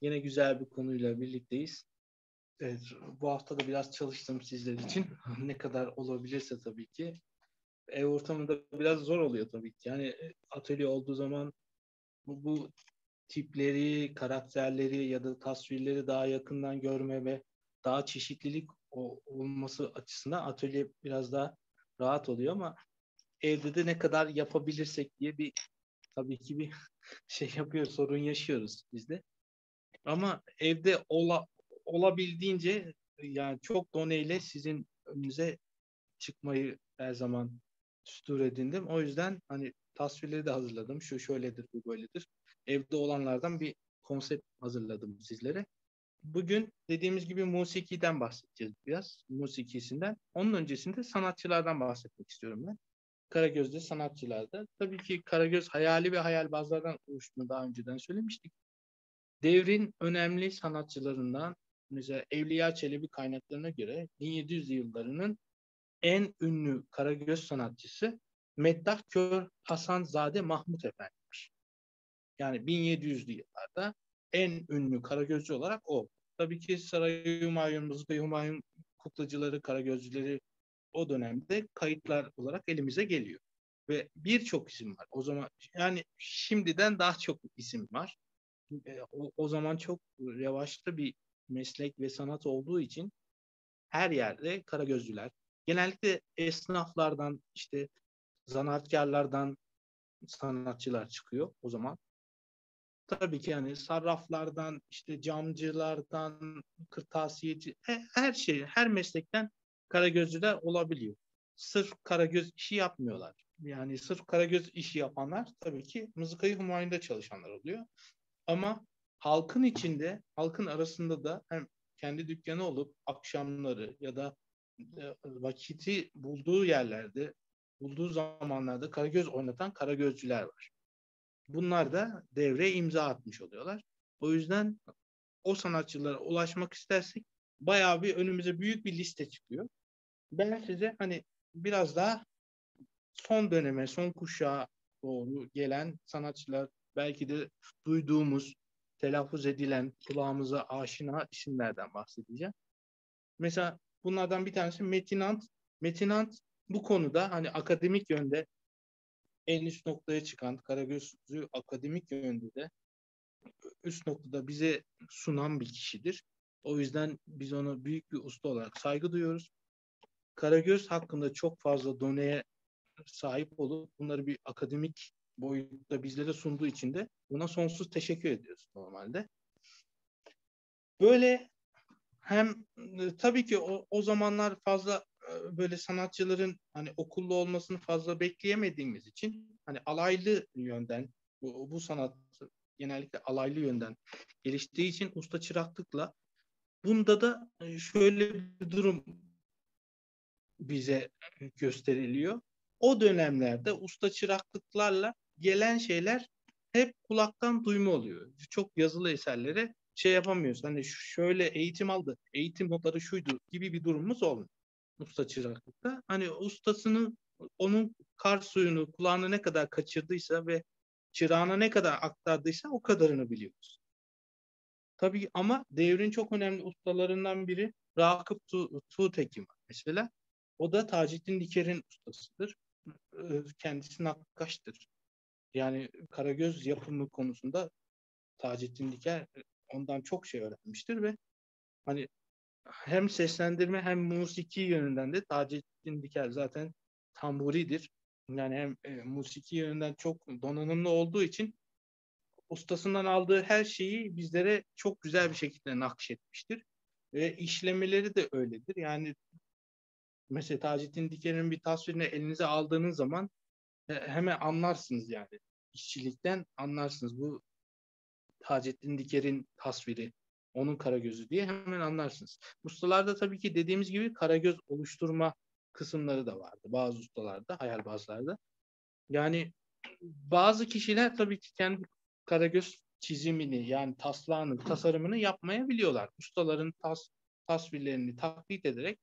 Yine güzel bir konuyla birlikteyiz. Evet, bu hafta da biraz çalıştım sizler için. ne kadar olabilirse tabii ki. Ev ortamında biraz zor oluyor tabii ki. Yani e, atölye olduğu zaman bu, bu tipleri, karakterleri ya da tasvirleri daha yakından görme ve daha çeşitlilik olması açısından atölye biraz daha rahat oluyor ama evde de ne kadar yapabilirsek diye bir tabii ki bir şey yapıyor, sorun yaşıyoruz biz de. Ama evde ola, olabildiğince yani çok doneyle sizin önünüze çıkmayı her zaman sütur edindim. O yüzden hani tasvirleri de hazırladım. Şu şöyledir, bu böyledir. Evde olanlardan bir konsept hazırladım sizlere. Bugün dediğimiz gibi musikiden bahsedeceğiz biraz. Musikisinden. Onun öncesinde sanatçılardan bahsetmek istiyorum ben. Karagöz'de sanatçılarda. Tabii ki Karagöz hayali ve hayalbazlardan oluştuğunu daha önceden söylemiştik. Devrin önemli sanatçılarından mesela Evliya Çelebi kaynaklarına göre 1700 yıllarının en ünlü Karagöz sanatçısı Meddah Kör Hasan Zade Mahmut Efendi'ymiş. Yani 1700'lü yıllarda en ünlü Karagözcü olarak o. Tabii ki Saray Humayun, Mızıkı Humayun kuklacıları, Karagözcüleri o dönemde kayıtlar olarak elimize geliyor. Ve birçok isim var. O zaman yani şimdiden daha çok isim var. E, o, o zaman çok revaçta bir meslek ve sanat olduğu için her yerde Karagözcüler, genellikle esnaflardan işte zanaatkarlardan sanatçılar çıkıyor o zaman. Tabii ki yani sarraflardan, işte camcılardan, kırtasiyeci, her şey, her meslekten karagözcüler olabiliyor. Sırf karagöz işi yapmıyorlar. Yani sırf karagöz işi yapanlar tabii ki mızıkayı humayunda çalışanlar oluyor. Ama halkın içinde, halkın arasında da hem kendi dükkanı olup akşamları ya da e, vakiti bulduğu yerlerde, bulduğu zamanlarda karagöz oynatan karagözcüler var. Bunlar da devreye imza atmış oluyorlar. O yüzden o sanatçılara ulaşmak istersek bayağı bir önümüze büyük bir liste çıkıyor. Ben size hani biraz daha son döneme, son kuşağa doğru gelen sanatçılar belki de duyduğumuz, telaffuz edilen, kulağımıza aşina isimlerden bahsedeceğim. Mesela bunlardan bir tanesi Metinant. Metinant bu konuda hani akademik yönde en üst noktaya çıkan Karagöz'ü akademik yönde de üst noktada bize sunan bir kişidir. O yüzden biz ona büyük bir usta olarak saygı duyuyoruz. Karagöz hakkında çok fazla doneye sahip olup bunları bir akademik boyutta bizlere sunduğu için de buna sonsuz teşekkür ediyoruz normalde. Böyle hem e, tabii ki o, o zamanlar fazla e, böyle sanatçıların hani okullu olmasını fazla bekleyemediğimiz için hani alaylı yönden bu, bu sanat genellikle alaylı yönden geliştiği için usta çıraklıkla bunda da e, şöyle bir durum bize gösteriliyor. O dönemlerde usta çıraklıklarla gelen şeyler hep kulaktan duyma oluyor. Çok yazılı eserlere şey yapamıyoruz. Hani şöyle eğitim aldı, eğitim notları şuydu gibi bir durumumuz olmuyor usta çıraklıkta. Hani ustasını onun kar suyunu kulağına ne kadar kaçırdıysa ve çırağına ne kadar aktardıysa o kadarını biliyoruz. Tabii ama devrin çok önemli ustalarından biri Rakıp tu Tuğtekin var mesela. O da Taceddin Diker'in ustasıdır. Ee, kendisi nakkaştır. Yani Karagöz yapımı konusunda Taceddin Diker ondan çok şey öğrenmiştir ve hani hem seslendirme hem musiki yönünden de Taceddin Diker zaten tamburidir. Yani hem e, musiki yönünden çok donanımlı olduğu için ustasından aldığı her şeyi bizlere çok güzel bir şekilde nakşetmiştir. Ve işlemeleri de öyledir. Yani mesela Taceddin Diker'in bir tasvirini elinize aldığınız zaman e, hemen anlarsınız yani. İşçilikten anlarsınız. Bu Taceddin Diker'in tasviri onun karagözü diye hemen anlarsınız. Ustalarda tabii ki dediğimiz gibi karagöz oluşturma kısımları da vardı. Bazı ustalarda, hayalbazlarda. Yani bazı kişiler tabii ki kendi karagöz çizimini yani taslağını, tasarımını yapmayabiliyorlar. Ustaların tas, tasvirlerini taklit ederek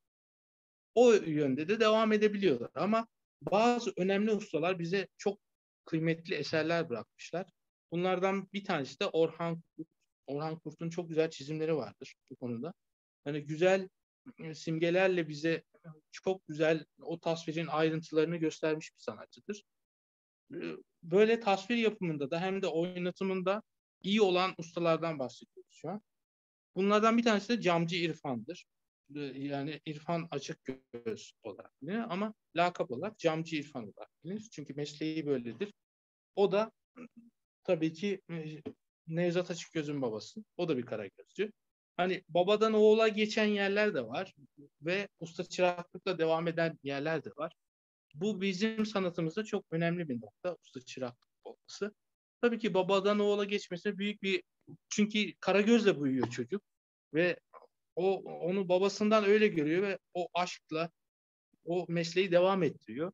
o yönde de devam edebiliyorlar. Ama bazı önemli ustalar bize çok kıymetli eserler bırakmışlar. Bunlardan bir tanesi de Orhan Kut Orhan Kurt'un çok güzel çizimleri vardır bu konuda. Hani güzel e, simgelerle bize çok güzel o tasvirin ayrıntılarını göstermiş bir sanatçıdır. E, böyle tasvir yapımında da hem de oynatımında iyi olan ustalardan bahsediyoruz şu an. Bunlardan bir tanesi de Camcı İrfan'dır. E, yani İrfan açık göz olarak bilinir ama lakap olarak Camcı İrfan olarak bilinir. Çünkü mesleği böyledir. O da tabii ki Nevzat Açıkgöz'ün babası. O da bir Karagözcü. Hani babadan oğula geçen yerler de var ve usta çıraklıkla devam eden yerler de var. Bu bizim sanatımızda çok önemli bir nokta usta çıraklık olması. Tabii ki babadan oğula geçmesi büyük bir çünkü Karagöz'le büyüyor çocuk ve o onu babasından öyle görüyor ve o aşkla o mesleği devam ettiriyor.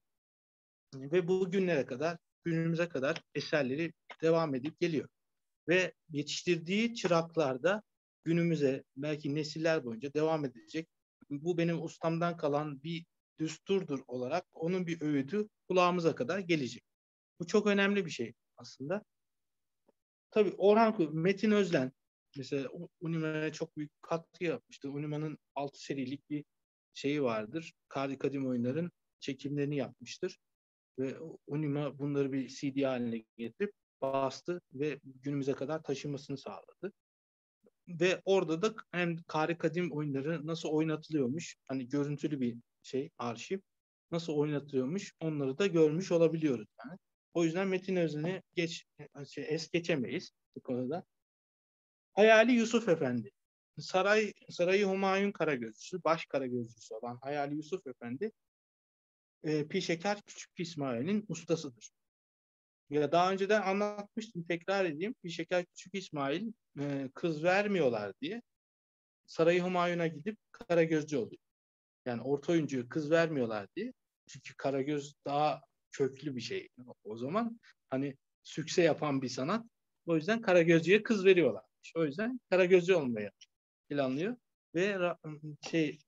Ve bugünlere kadar, günümüze kadar eserleri devam edip geliyor. Ve yetiştirdiği çıraklarda günümüze belki nesiller boyunca devam edecek. Bu benim ustamdan kalan bir düsturdur olarak onun bir öğüdü kulağımıza kadar gelecek. Bu çok önemli bir şey aslında. Tabii Orhan Metin Özlen mesela Unime'ye çok büyük katkı yapmıştı. Unime'nin 6 serilik bir şeyi vardır. Kari Kadim oyunların çekimlerini yapmıştır. Ve Unima bunları bir CD haline getirip bastı ve günümüze kadar taşımasını sağladı ve orada da hem Kari Kadim oyunları nasıl oynatılıyormuş hani görüntülü bir şey arşiv nasıl oynatılıyormuş onları da görmüş olabiliyoruz yani. O yüzden Metin Özden'i geç şey, es geçemeyiz bu konuda. Hayali Yusuf Efendi. Saray Sarayı Humayun Karagözcüsü, baş Karagözcüsü olan Hayali Yusuf Efendi e, Pişeker Küçük İsmail'in ustasıdır. Ya daha önceden anlatmıştım tekrar edeyim. Bir şeker küçük İsmail e, kız vermiyorlar diye Sarayı Humayun'a gidip Karagözcü oluyor. Yani orta oyuncuya kız vermiyorlar diye. Çünkü Karagöz daha köklü bir şey o zaman. Hani sükse yapan bir sanat. O yüzden Karagözcü'ye kız veriyorlar. O yüzden Karagözcü olmaya planlıyor. Ve şey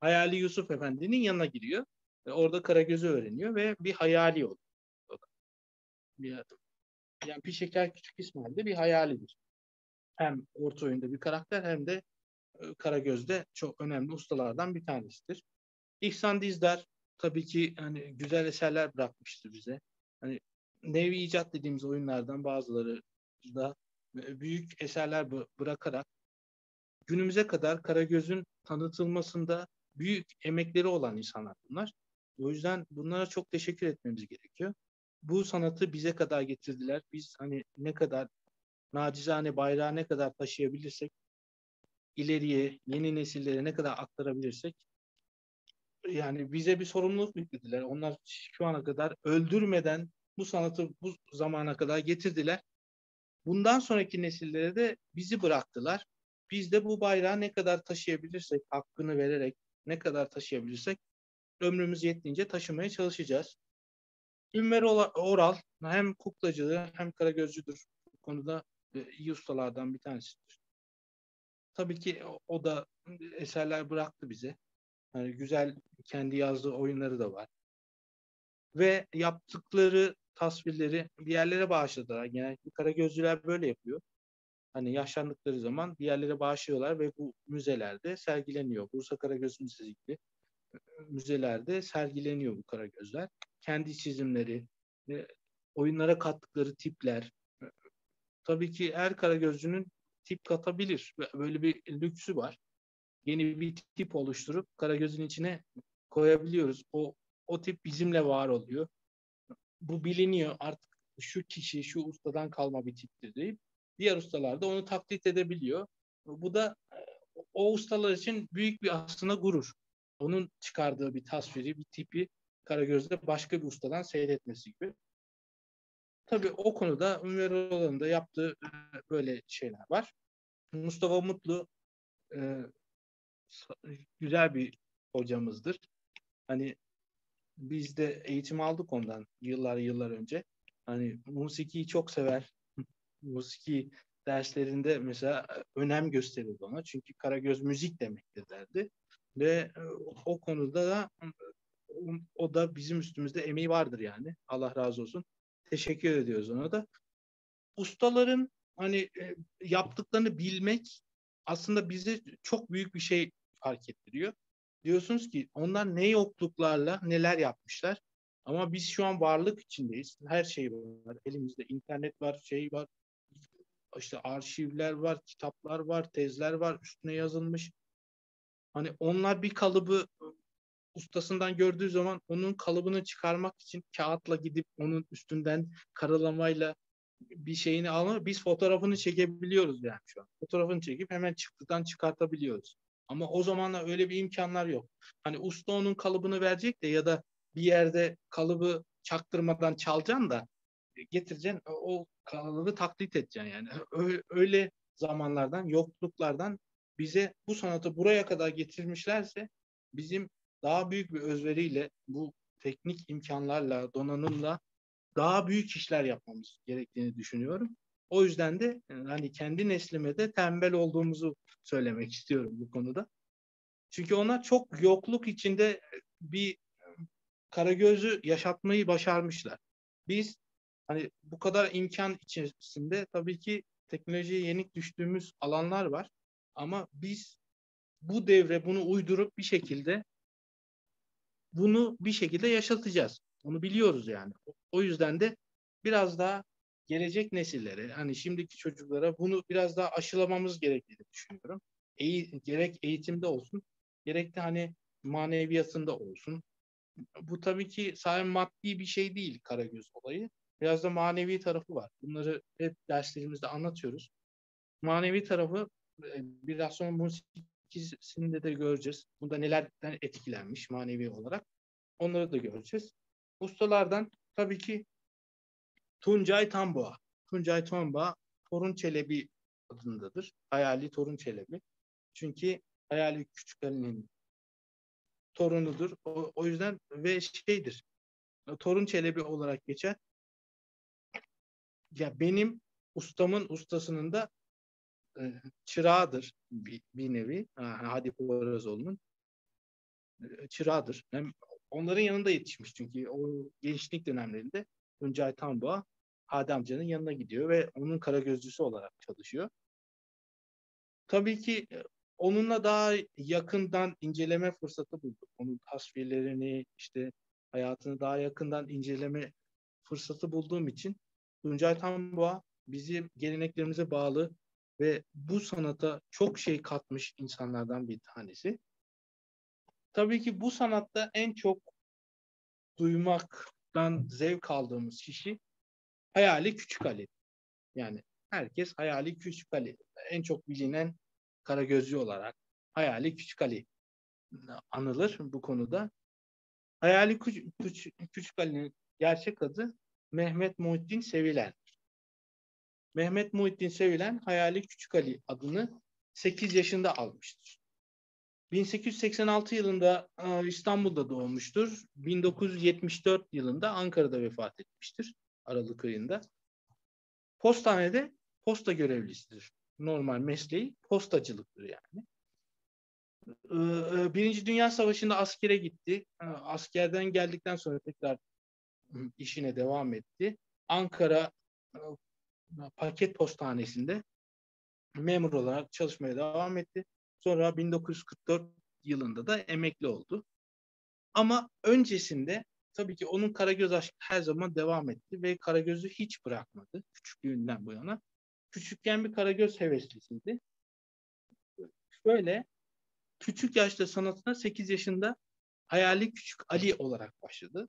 Hayali Yusuf Efendi'nin yanına giriyor. Ve orada Karagöz'ü öğreniyor ve bir hayali oluyor bir. Yani Pişeker Küçük İsmail bir hayalidir. Hem orta oyunda bir karakter hem de e, Karagöz'de çok önemli ustalardan bir tanesidir. İhsan Dizdar tabii ki hani güzel eserler bırakmıştı bize. Hani nevi icat dediğimiz oyunlardan bazıları da büyük eserler bırakarak günümüze kadar Karagöz'ün tanıtılmasında büyük emekleri olan insanlar bunlar. O yüzden bunlara çok teşekkür etmemiz gerekiyor bu sanatı bize kadar getirdiler. Biz hani ne kadar nacizane bayrağı ne kadar taşıyabilirsek ileriye, yeni nesillere ne kadar aktarabilirsek yani bize bir sorumluluk yüklediler. Onlar şu ana kadar öldürmeden bu sanatı bu zamana kadar getirdiler. Bundan sonraki nesillere de bizi bıraktılar. Biz de bu bayrağı ne kadar taşıyabilirsek, hakkını vererek ne kadar taşıyabilirsek ömrümüz yettiğince taşımaya çalışacağız. Ünver Oral hem kuklacıdır hem karagözcüdür. Bu konuda e, iyi ustalardan bir tanesidir. Tabii ki o da eserler bıraktı bize. Yani güzel kendi yazdığı oyunları da var. Ve yaptıkları tasvirleri bir yerlere bağışladılar. Genellikle karagözcüler böyle yapıyor. Hani yaşlandıkları zaman bir yerlere bağışlıyorlar ve bu müzelerde sergileniyor. Bursa Karagöz Müzesi gibi müzelerde sergileniyor bu karagözler kendi çizimleri, oyunlara kattıkları tipler. Tabii ki her karagözcünün tip katabilir. Böyle bir lüksü var. Yeni bir tip oluşturup karagözün içine koyabiliyoruz. O o tip bizimle var oluyor. Bu biliniyor artık şu kişi şu ustadan kalma bir tiptir deyip diğer ustalar da onu taklit edebiliyor. Bu da o ustalar için büyük bir aslında gurur. Onun çıkardığı bir tasviri, bir tipi Karagöz'de başka bir ustadan seyretmesi gibi. Tabii o konuda Ünver Oğlan'ın da yaptığı e, böyle şeyler var. Mustafa Mutlu e, güzel bir hocamızdır. Hani biz de eğitim aldık ondan yıllar yıllar önce. Hani musikiyi çok sever. Musiki derslerinde mesela önem gösterirdi ona. Çünkü Karagöz müzik demektir derdi. Ve e, o konuda da o da bizim üstümüzde emeği vardır yani. Allah razı olsun. Teşekkür ediyoruz ona da. Ustaların hani e, yaptıklarını bilmek aslında bize çok büyük bir şey fark ettiriyor. Diyorsunuz ki onlar ne yokluklarla neler yapmışlar. Ama biz şu an varlık içindeyiz. Her şey var. Elimizde internet var, şey var. İşte arşivler var, kitaplar var, tezler var, üstüne yazılmış. Hani onlar bir kalıbı ustasından gördüğü zaman onun kalıbını çıkarmak için kağıtla gidip onun üstünden karalamayla bir şeyini alma. Biz fotoğrafını çekebiliyoruz yani şu an. Fotoğrafını çekip hemen çıktıdan çıkartabiliyoruz. Ama o zamanlar öyle bir imkanlar yok. Hani usta onun kalıbını verecek de ya da bir yerde kalıbı çaktırmadan çalacaksın da getireceksin o kalıbı taklit edeceksin yani. Öyle zamanlardan, yokluklardan bize bu sanatı buraya kadar getirmişlerse bizim daha büyük bir özveriyle bu teknik imkanlarla, donanımla daha büyük işler yapmamız gerektiğini düşünüyorum. O yüzden de hani kendi neslime de tembel olduğumuzu söylemek istiyorum bu konuda. Çünkü onlar çok yokluk içinde bir Karagöz'ü yaşatmayı başarmışlar. Biz hani bu kadar imkan içerisinde tabii ki teknolojiye yenik düştüğümüz alanlar var. Ama biz bu devre bunu uydurup bir şekilde bunu bir şekilde yaşatacağız. Onu biliyoruz yani. O yüzden de biraz daha gelecek nesillere, hani şimdiki çocuklara bunu biraz daha aşılamamız gerektiğini düşünüyorum. Eğ, gerek eğitimde olsun, gerek de hani maneviyatında olsun. Bu tabii ki sadece maddi bir şey değil Karagöz olayı. Biraz da manevi tarafı var. Bunları hep derslerimizde anlatıyoruz. Manevi tarafı e, biraz sonra musikisinde de göreceğiz. Bunda nelerden etkilenmiş manevi olarak. Onları da göreceğiz. Ustalardan tabii ki Tuncay Tamboğa. Tuncay Tamboğa Torun Çelebi adındadır. Hayali Torun Çelebi. Çünkü Hayali Küçük Ali'nin torunudur. O, o yüzden ve şeydir. Torun Çelebi olarak geçer. Ya benim ustamın ustasının da e, çırağıdır bir, bir nevi. Hadi Poyrazoğlu'nun e, çırağıdır. Hem onların yanında yetişmiş çünkü o gençlik dönemlerinde Tuncay Tanboğa Hadi yanına gidiyor ve onun kara gözlüsü olarak çalışıyor. Tabii ki e, onunla daha yakından inceleme fırsatı bulduk. Onun tasvirlerini, işte hayatını daha yakından inceleme fırsatı bulduğum için Tuncay Tanboğa bizim geleneklerimize bağlı ve bu sanata çok şey katmış insanlardan bir tanesi. Tabii ki bu sanatta en çok duymaktan zevk aldığımız kişi Hayali Küçük Ali. Yani herkes Hayali Küçük Ali. En çok bilinen Karagözlü olarak Hayali Küçük Ali anılır bu konuda. Hayali Küçük, Küçük Ali'nin gerçek adı Mehmet Muhittin Sevilen. Mehmet Muhittin Sevilen Hayali Küçük Ali adını 8 yaşında almıştır. 1886 yılında İstanbul'da doğmuştur. 1974 yılında Ankara'da vefat etmiştir. Aralık ayında. Postanede posta görevlisidir. Normal mesleği postacılıktır yani. E, e, Birinci Dünya Savaşı'nda askere gitti. Askerden geldikten sonra tekrar işine devam etti. Ankara paket postanesinde memur olarak çalışmaya devam etti. Sonra 1944 yılında da emekli oldu. Ama öncesinde tabii ki onun Karagöz aşkı her zaman devam etti ve Karagöz'ü hiç bırakmadı küçüklüğünden bu yana. Küçükken bir Karagöz heveslisiydi. Şöyle küçük yaşta sanatına 8 yaşında hayali küçük Ali olarak başladı.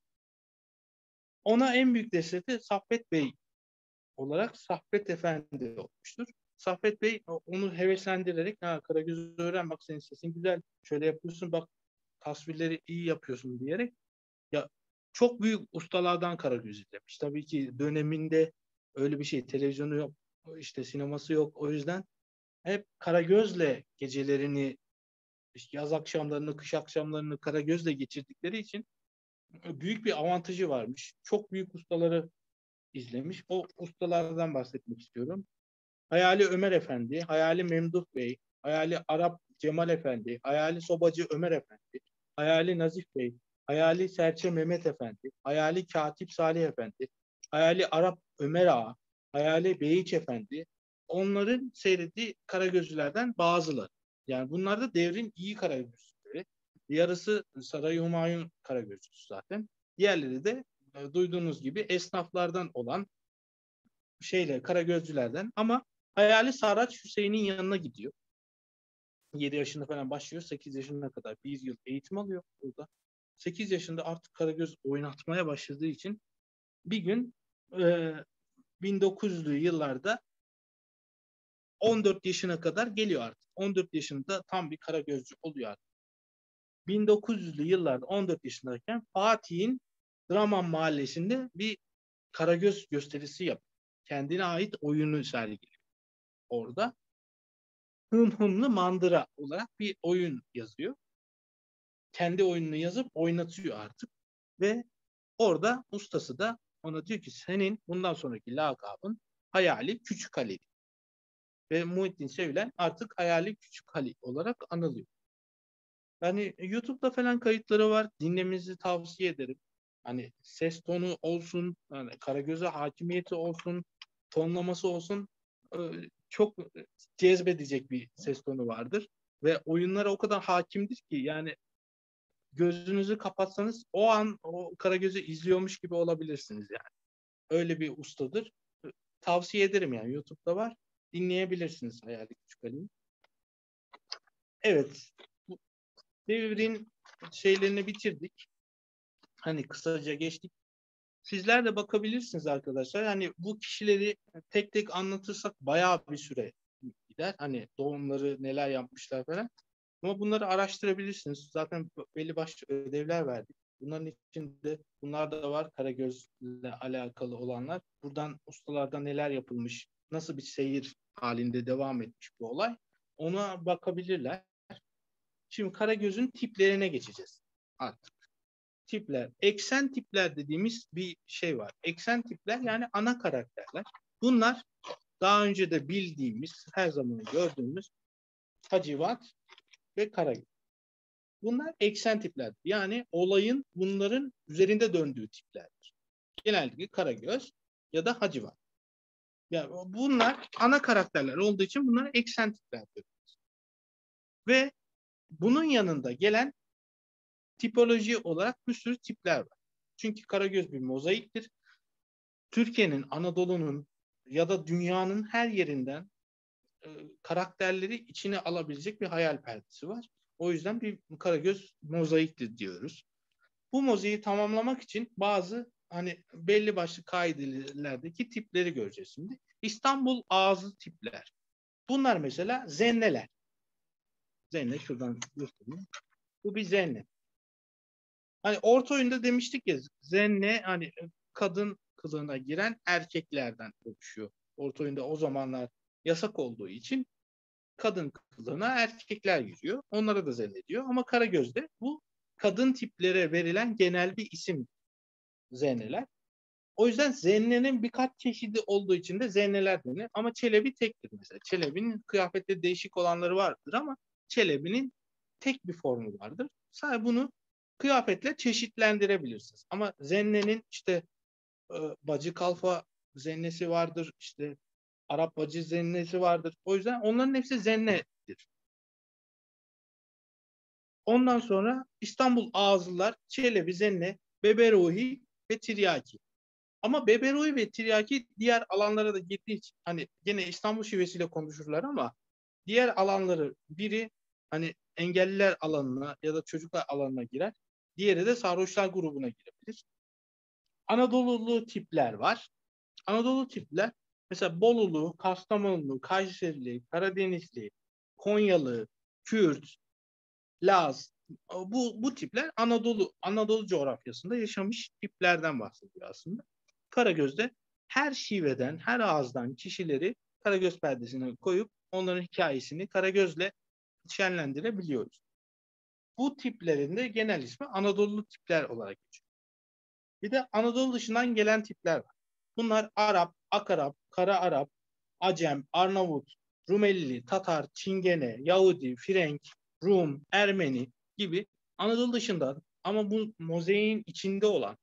Ona en büyük desteği Saffet Bey olarak Saffet Efendi olmuştur. Saffet Bey onu heveslendirerek ha Karagöz'ü öğren bak senin sesin güzel şöyle yapıyorsun bak tasvirleri iyi yapıyorsun diyerek ya çok büyük ustalardan Karagöz izlemiş. Tabii ki döneminde öyle bir şey televizyonu yok işte sineması yok o yüzden hep Karagöz'le gecelerini işte yaz akşamlarını kış akşamlarını Karagöz'le geçirdikleri için büyük bir avantajı varmış. Çok büyük ustaları izlemiş. O ustalardan bahsetmek istiyorum. Hayali Ömer Efendi, Hayali Memduh Bey, Hayali Arap Cemal Efendi, Hayali Sobacı Ömer Efendi, Hayali Nazif Bey, Hayali Serçe Mehmet Efendi, Hayali Katip Salih Efendi, Hayali Arap Ömer Ağa, Hayali Beyiç Efendi, onların seyrettiği Karagözlülerden bazıları. Yani bunlar da devrin iyi Karagözlüleri. Yarısı Saray Humayun Karagözlüsü zaten. Diğerleri de e, duyduğunuz gibi esnaflardan olan şeyler, Karagözlülerden ama hayali Saraç Hüseyin'in yanına gidiyor. 7 yaşında falan başlıyor. 8 yaşına kadar bir yıl eğitim alıyor burada. 8 yaşında artık Karagöz oynatmaya başladığı için bir gün e, 1900'lü yıllarda 14 yaşına kadar geliyor artık. 14 yaşında tam bir Karagözcü oluyor artık. 1900'lü yıllarda 14 yaşındayken Fatih'in Draman Mahallesi'nde bir Karagöz gösterisi yapıyor. Kendine ait oyunu sergiliyor. Orada Hım Hımlı Mandıra olarak bir oyun yazıyor. Kendi oyununu yazıp oynatıyor artık. Ve orada ustası da ona diyor ki senin bundan sonraki lakabın Hayali Küçük Ali. Ve Muhittin Sevilen artık Hayali Küçük Ali olarak anılıyor. Yani YouTube'da falan kayıtları var. Dinlemenizi tavsiye ederim. Hani ses tonu olsun, yani Karagöz'e hakimiyeti olsun, tonlaması olsun çok cezbedecek bir ses tonu vardır. Ve oyunlara o kadar hakimdir ki yani gözünüzü kapatsanız o an o Karagöz'ü izliyormuş gibi olabilirsiniz yani. Öyle bir ustadır. Tavsiye ederim yani YouTube'da var. Dinleyebilirsiniz Hayali Küçük Ali'yi. Evet. Devrin şeylerini bitirdik. Hani kısaca geçtik. Sizler de bakabilirsiniz arkadaşlar. Hani bu kişileri tek tek anlatırsak bayağı bir süre gider. Hani doğumları neler yapmışlar falan. Ama bunları araştırabilirsiniz. Zaten belli başlı ödevler verdik. Bunların içinde bunlar da var Karagöz'le alakalı olanlar. Buradan ustalardan neler yapılmış, nasıl bir seyir halinde devam etmiş bu olay. Ona bakabilirler. Şimdi Karagöz'ün tiplerine geçeceğiz artık. Tipler. Eksen tipler dediğimiz bir şey var. Eksen tipler yani ana karakterler. Bunlar daha önce de bildiğimiz, her zaman gördüğümüz Hacivat ve Karagöz. Bunlar eksen tiplerdir. Yani olayın bunların üzerinde döndüğü tiplerdir. Genellikle Karagöz ya da Hacivat. Yani bunlar ana karakterler olduğu için bunlar eksen tiplerdir. Ve bunun yanında gelen tipoloji olarak bir sürü tipler var. Çünkü Karagöz bir mozaiktir. Türkiye'nin, Anadolu'nun ya da dünyanın her yerinden e, karakterleri içine alabilecek bir hayal perdesi var. O yüzden bir Karagöz mozaiktir diyoruz. Bu mozaiği tamamlamak için bazı hani belli başlı kaidelerdeki tipleri göreceğiz şimdi. İstanbul ağzı tipler. Bunlar mesela zenneler. Zenne şuradan göstereyim. Bu bir zenne. Hani orta oyunda demiştik ya zenne hani kadın kılığına giren erkeklerden oluşuyor. Orta oyunda o zamanlar yasak olduğu için kadın kılığına erkekler giriyor. Onlara da zannediyor. Ama Karagöz'de bu kadın tiplere verilen genel bir isim zenneler. O yüzden zennenin birkaç çeşidi olduğu için de zenneler denir. Ama Çelebi tektir mesela. Çelebi'nin kıyafette değişik olanları vardır ama Çelebi'nin tek bir formu vardır. Sadece bunu kıyafetle çeşitlendirebilirsiniz. Ama zennenin işte e, bacı kalfa zennesi vardır. işte Arap bacı zennesi vardır. O yüzden onların hepsi zennedir. Ondan sonra İstanbul Ağızlılar, Çelebi, Zenne, Beberuhi ve Tiryaki. Ama Beberuhi ve Tiryaki diğer alanlara da girdiği için hani gene İstanbul şivesiyle konuşurlar ama diğer alanları biri hani engelliler alanına ya da çocuklar alanına girer. Diğeri de sarhoşlar grubuna girebilir. Anadolu'lu tipler var. Anadolu tipler mesela Bolulu, Kastamonulu, Kayserili, Karadenizli, Konyalı, Kürt, Laz bu, bu tipler Anadolu Anadolu coğrafyasında yaşamış tiplerden bahsediyor aslında. Karagöz'de her şiveden, her ağızdan kişileri Karagöz perdesine koyup onların hikayesini Karagöz'le şenlendirebiliyoruz. Bu tiplerin de genel ismi Anadolu tipler olarak geçiyor. Bir de Anadolu dışından gelen tipler var. Bunlar Arap, Akarap, Kara Arap, Acem, Arnavut, Rumeli, Tatar, Çingene, Yahudi, Frenk, Rum, Ermeni gibi Anadolu dışında ama bu mozaiğin içinde olan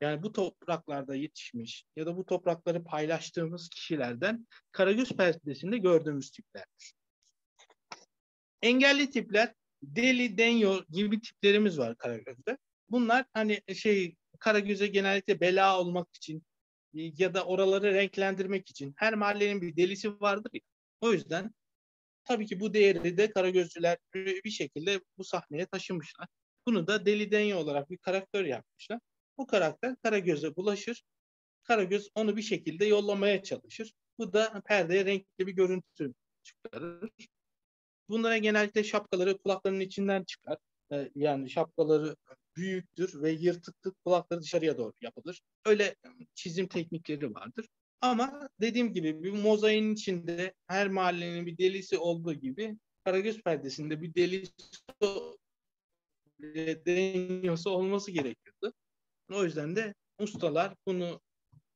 Yani bu topraklarda yetişmiş ya da bu toprakları paylaştığımız kişilerden Karagöz perdesinde gördüğümüz tiplerdir. Engelli tipler deli, denyo gibi tiplerimiz var Karagöz'de. Bunlar hani şey Karagöz'e genellikle bela olmak için ya da oraları renklendirmek için her mahallenin bir delisi vardır ya. O yüzden tabii ki bu değeri de Karagözcüler bir şekilde bu sahneye taşımışlar. Bunu da Deli Denyo olarak bir karakter yapmışlar. Bu karakter Karagöz'e bulaşır. Karagöz onu bir şekilde yollamaya çalışır. Bu da perdeye renkli bir görüntü çıkarır. Bunlara genellikle şapkaları kulaklarının içinden çıkar. Ee, yani şapkaları büyüktür ve yırtıktır. Kulakları dışarıya doğru yapılır. Öyle çizim teknikleri vardır. Ama dediğim gibi bir mozaiğin içinde her mahallenin bir delisi olduğu gibi Karagöz perdesinde bir delisi deniyorsa olması gerekiyordu. O yüzden de ustalar bunu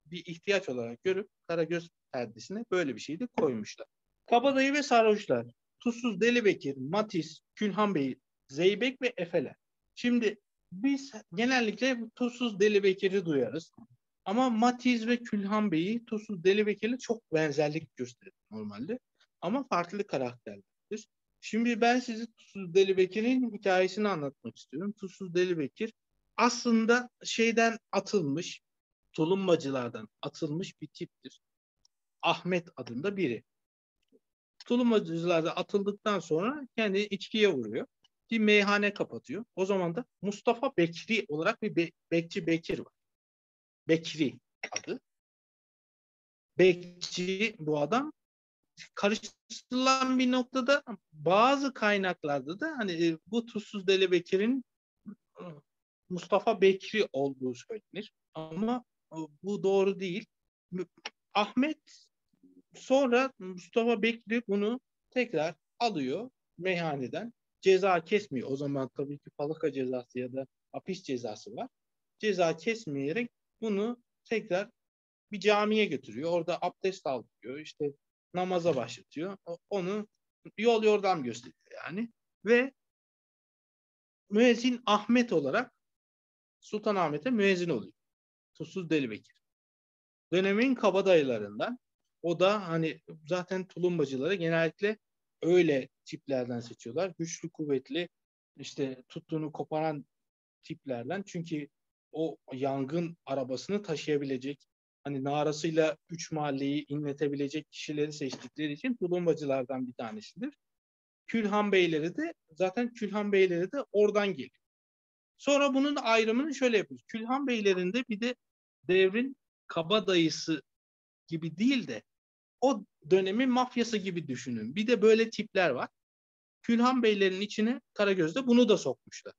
bir ihtiyaç olarak görüp Karagöz perdesine böyle bir şey de koymuşlar. Kabadayı ve sarhoşlar. Tuzsuz Deli Bekir, Matiz, Külhan Bey, Zeybek ve Efeler. Şimdi biz genellikle Tuzsuz Deli Bekir'i duyarız. Ama Matiz ve Külhan Bey'i Tuzsuz Deli Bekir'le çok benzerlik gösterir normalde. Ama farklı karakterlerdir. Şimdi ben size Tuzsuz Deli Bekir'in hikayesini anlatmak istiyorum. Tuzsuz Deli Bekir aslında şeyden atılmış, tulumbacılardan atılmış bir tiptir. Ahmet adında biri. Tulumbacılarda atıldıktan sonra kendi içkiye vuruyor. Bir meyhane kapatıyor. O zaman da Mustafa Bekri olarak bir be- bekçi Bekir var. Bekri adı. Bekçi bu adam karıştırılan bir noktada bazı kaynaklarda da hani e, bu Tuzsuz Deli Bekir'in e, Mustafa Bekri olduğu söylenir. Ama e, bu doğru değil. Ahmet sonra Mustafa Bekri bunu tekrar alıyor meyhaneden. Ceza kesmiyor. O zaman tabii ki falaka cezası ya da hapis cezası var. Ceza kesmeyerek bunu tekrar bir camiye götürüyor. Orada abdest aldırıyor. İşte namaza başlatıyor. Onu yol yordam gösteriyor yani. Ve müezzin Ahmet olarak Sultan Ahmet'e müezzin oluyor. Tuzsuz Delibekir. Dönemin kabadayılarından o da hani zaten tulumbacıları genellikle öyle tiplerden seçiyorlar. Güçlü, kuvvetli, işte tuttuğunu koparan tiplerden. Çünkü o yangın arabasını taşıyabilecek, hani narasıyla üç mahalleyi inletebilecek kişileri seçtikleri için tulumbacılardan bir tanesidir. Külhan Beyleri de zaten Külhan Beyleri de oradan geliyor. Sonra bunun ayrımını şöyle yapıyoruz. Külhan Beylerinde bir de devrin kaba dayısı gibi değil de o dönemin mafyası gibi düşünün. Bir de böyle tipler var. Külhan Beylerin içine Karagöz'de bunu da sokmuşlar.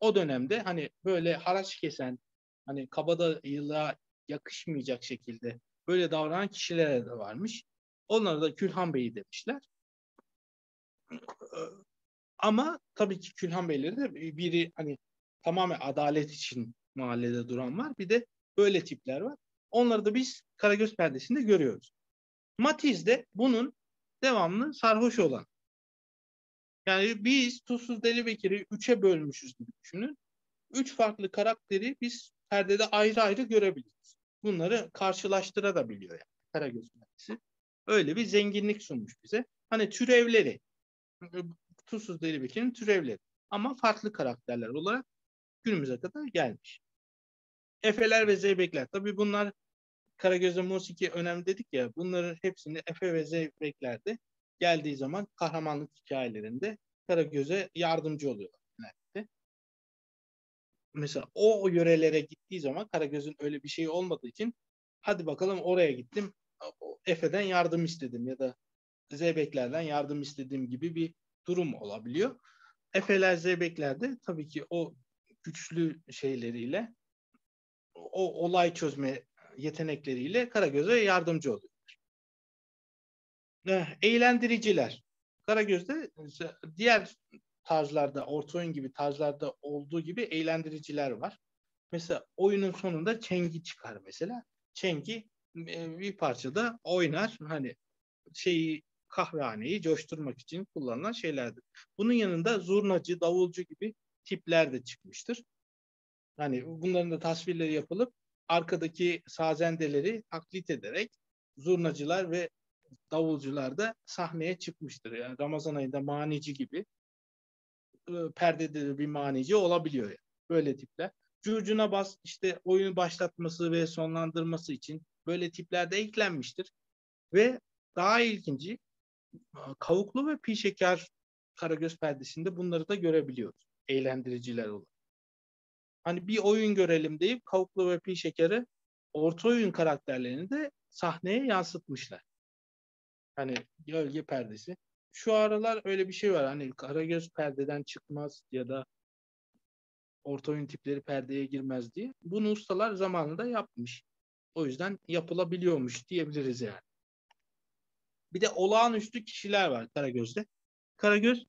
O dönemde hani böyle haraç kesen, hani kabadayılığa yakışmayacak şekilde böyle davranan kişilere de varmış. Onlara da Külhan Bey'i demişler. Ama tabii ki Külhan Beyleri de biri hani tamamen adalet için mahallede duran var. Bir de böyle tipler var. Onları da biz Karagöz perdesinde görüyoruz. Matiz de bunun devamlı sarhoş olan. Yani biz Tuzsuz Deli Bekir'i üçe bölmüşüz gibi düşünün. Üç farklı karakteri biz perdede ayrı ayrı görebiliriz. Bunları karşılaştırabiliyor yani Karagöz perdesi. Öyle bir zenginlik sunmuş bize. Hani türevleri. Tuzsuz Deli Bekir'in türevleri. Ama farklı karakterler olarak günümüze kadar gelmiş. Efeler ve Zeybekler. Tabii bunlar Karagöz'e musiki önemli dedik ya. Bunların hepsini Efe ve Zeybeklerde geldiği zaman kahramanlık hikayelerinde Karagöz'e yardımcı oluyorlar. Genellikle. Mesela o yörelere gittiği zaman Karagöz'ün öyle bir şey olmadığı için hadi bakalım oraya gittim. Efe'den yardım istedim ya da Zeybeklerden yardım istediğim gibi bir durum olabiliyor. Efeler, Zeybekler de tabii ki o güçlü şeyleriyle o olay çözme yetenekleriyle Karagöz'e yardımcı oluyorlar. Eh, eğlendiriciler. Karagöz'de diğer tarzlarda, orta oyun gibi tarzlarda olduğu gibi eğlendiriciler var. Mesela oyunun sonunda çengi çıkar mesela. Çengi e, bir parçada oynar. Hani şeyi kahvehaneyi coşturmak için kullanılan şeylerdir. Bunun yanında zurnacı, davulcu gibi tipler de çıkmıştır. hani bunların da tasvirleri yapılıp arkadaki sazendeleri taklit ederek zurnacılar ve davulcular da sahneye çıkmıştır. Yani Ramazan ayında manici gibi e, perdede de bir manici olabiliyor yani. Böyle tipler. Curcuna bas işte oyunu başlatması ve sonlandırması için böyle tipler de eklenmiştir. Ve daha ilginci kavuklu ve pi şeker Karagöz perdesinde bunları da görebiliyoruz. Eğlendiriciler olarak. Hani bir oyun görelim deyip kavuklu ve pi şekeri orta oyun karakterlerini de sahneye yansıtmışlar. Hani gölge perdesi. Şu aralar öyle bir şey var. Hani Karagöz perdeden çıkmaz ya da orta oyun tipleri perdeye girmez diye. Bunu ustalar zamanında yapmış. O yüzden yapılabiliyormuş diyebiliriz yani. Bir de olağanüstü kişiler var Karagöz'de. Karagöz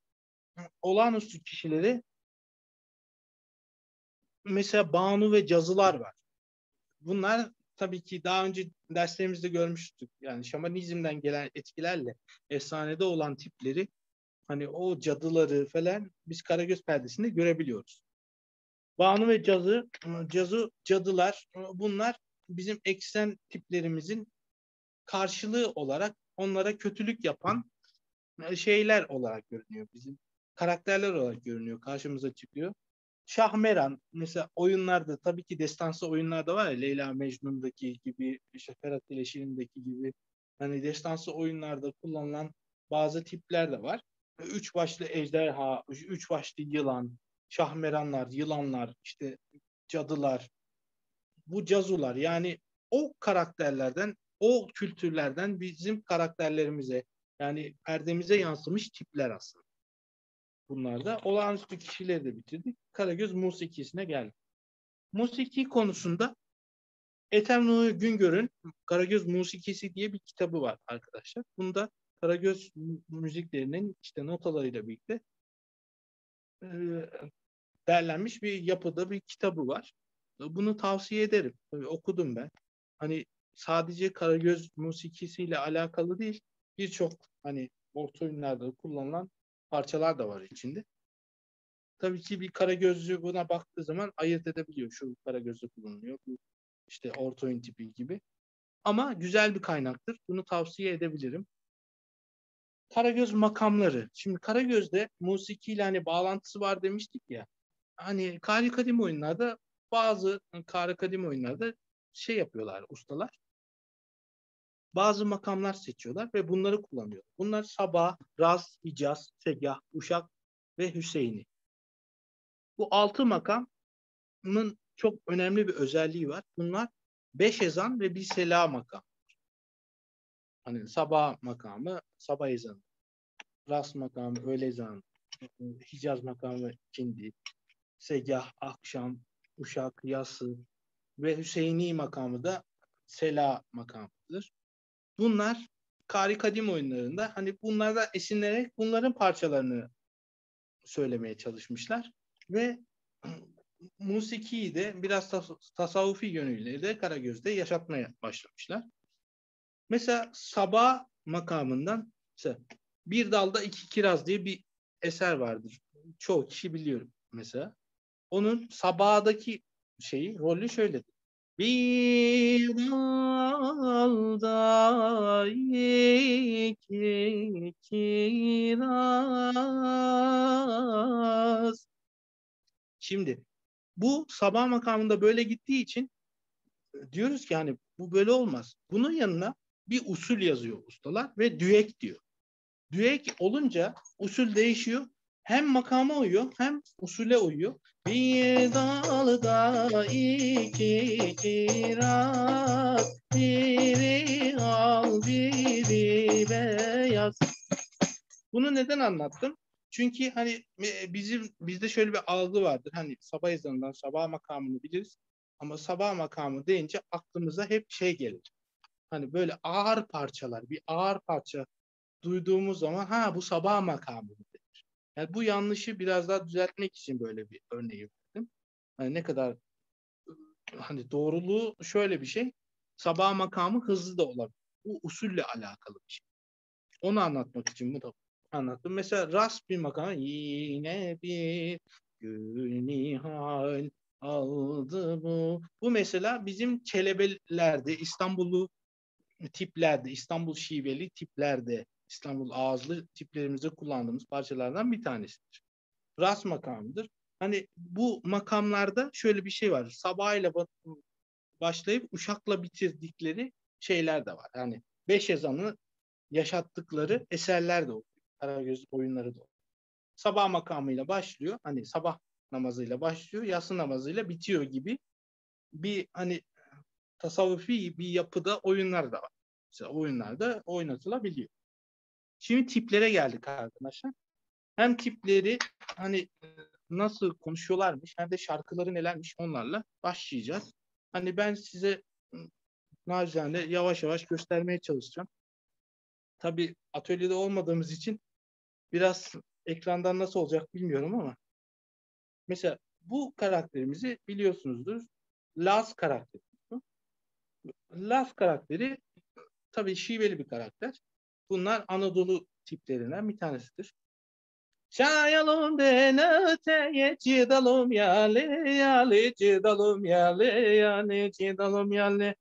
olağanüstü kişileri mesela Banu ve Cazılar var. Bunlar tabii ki daha önce derslerimizde görmüştük. Yani şamanizmden gelen etkilerle efsanede olan tipleri hani o cadıları falan biz Karagöz perdesinde görebiliyoruz. Banu ve cazı, cazı cadılar bunlar bizim eksen tiplerimizin karşılığı olarak onlara kötülük yapan şeyler olarak görünüyor bizim. Karakterler olarak görünüyor, karşımıza çıkıyor. Şahmeran mesela oyunlarda tabii ki destansı oyunlarda var ya Leyla Mecnun'daki gibi işte Ferhat ile gibi hani destansı oyunlarda kullanılan bazı tipler de var. Üç başlı ejderha, üç başlı yılan, şahmeranlar, yılanlar, işte cadılar, bu cazular yani o karakterlerden, o kültürlerden bizim karakterlerimize yani perdemize yansımış tipler aslında. Bunlar da olağanüstü kişileri de bitirdik. Karagöz musikisine geldik. Musiki konusunda Ethem Nuri Güngör'ün Karagöz Musikisi diye bir kitabı var arkadaşlar. Bunda Karagöz müziklerinin işte notalarıyla birlikte e, derlenmiş bir yapıda bir kitabı var. Bunu tavsiye ederim. Tabii okudum ben. Hani sadece Karagöz musikisiyle alakalı değil, birçok hani orta oyunlarda kullanılan parçalar da var içinde. Tabii ki bir Karagözlü buna baktığı zaman ayırt edebiliyor. Şu Karagözlü kullanılıyor, bu işte orta oyun tipi gibi. Ama güzel bir kaynaktır. Bunu tavsiye edebilirim. Karagöz makamları. Şimdi Karagöz'de musikiyle hani bağlantısı var demiştik ya. Hani Kari Kadim oyunlarda bazı Kari Kadim oyunlarda şey yapıyorlar ustalar. Bazı makamlar seçiyorlar ve bunları kullanıyor. Bunlar Sabah, Raz, Hicaz, Segah, Uşak ve Hüseyin'i. Bu altı makamın çok önemli bir özelliği var. Bunlar beş ezan ve bir sela makam. Hani sabah makamı, sabah ezanı. Ras makamı, öğle ezanı. Hicaz makamı, ikindi. Segah, akşam, uşak, yası ve Hüseyini makamı da sela makamıdır. Bunlar Kari Kadim oyunlarında hani bunlarda esinlenerek bunların parçalarını söylemeye çalışmışlar ve musikiyi de biraz tas- tasavvufi yönüyle de Karagöz'de yaşatmaya başlamışlar. Mesela Sabah makamından mesela Bir Dalda iki Kiraz diye bir eser vardır. Çoğu kişi biliyor mesela. Onun Sabah'daki şeyi, rolü şöyledir. Bir dalda iki kiraz. Şimdi bu sabah makamında böyle gittiği için diyoruz ki hani bu böyle olmaz. Bunun yanına bir usul yazıyor ustalar ve düek diyor. Düek olunca usul değişiyor. Hem makama uyuyor hem usule uyuyor. Bir dalda iki kiraz, biri al biri beyaz. Bunu neden anlattım? Çünkü hani e, bizim bizde şöyle bir algı vardır. Hani sabah ezanından sabah makamını biliriz. Ama sabah makamı deyince aklımıza hep şey gelir. Hani böyle ağır parçalar, bir ağır parça duyduğumuz zaman ha bu sabah makamı. Yani bu yanlışı biraz daha düzeltmek için böyle bir örneği verdim. Hani ne kadar hani doğruluğu şöyle bir şey. Sabah makamı hızlı da olabilir. Bu usulle alakalı bir şey. Onu anlatmak için bu da anlattım. Mesela rast bir makam yine bir gün nihal aldı bu. Bu mesela bizim çelebelerde, İstanbullu tiplerde, İstanbul şiveli tiplerde, İstanbul ağızlı tiplerimizde kullandığımız parçalardan bir tanesidir. Ras makamıdır. Hani bu makamlarda şöyle bir şey var. Sabahıyla başlayıp uşakla bitirdikleri şeyler de var. Yani beş ezanı yaşattıkları eserler de oluyor. Karagöz oyunları da oluyor. Sabah makamıyla başlıyor. Hani sabah namazıyla başlıyor. Yatsı namazıyla bitiyor gibi bir hani tasavvufi bir yapıda oyunlar da var. Mesela oyunlarda oynatılabiliyor. Şimdi tiplere geldik arkadaşlar. Hem tipleri hani nasıl konuşuyorlarmış hem de şarkıları nelermiş onlarla başlayacağız. Hani ben size nacizane yavaş yavaş göstermeye çalışacağım. Tabii atölyede olmadığımız için biraz ekrandan nasıl olacak bilmiyorum ama mesela bu karakterimizi biliyorsunuzdur. Laz karakteri. Laz karakteri tabii şiveli bir karakter. Bunlar Anadolu tiplerinden bir tanesidir. Çayalım ben öteye cidalım yale yale cidalım yale yale cidalım yale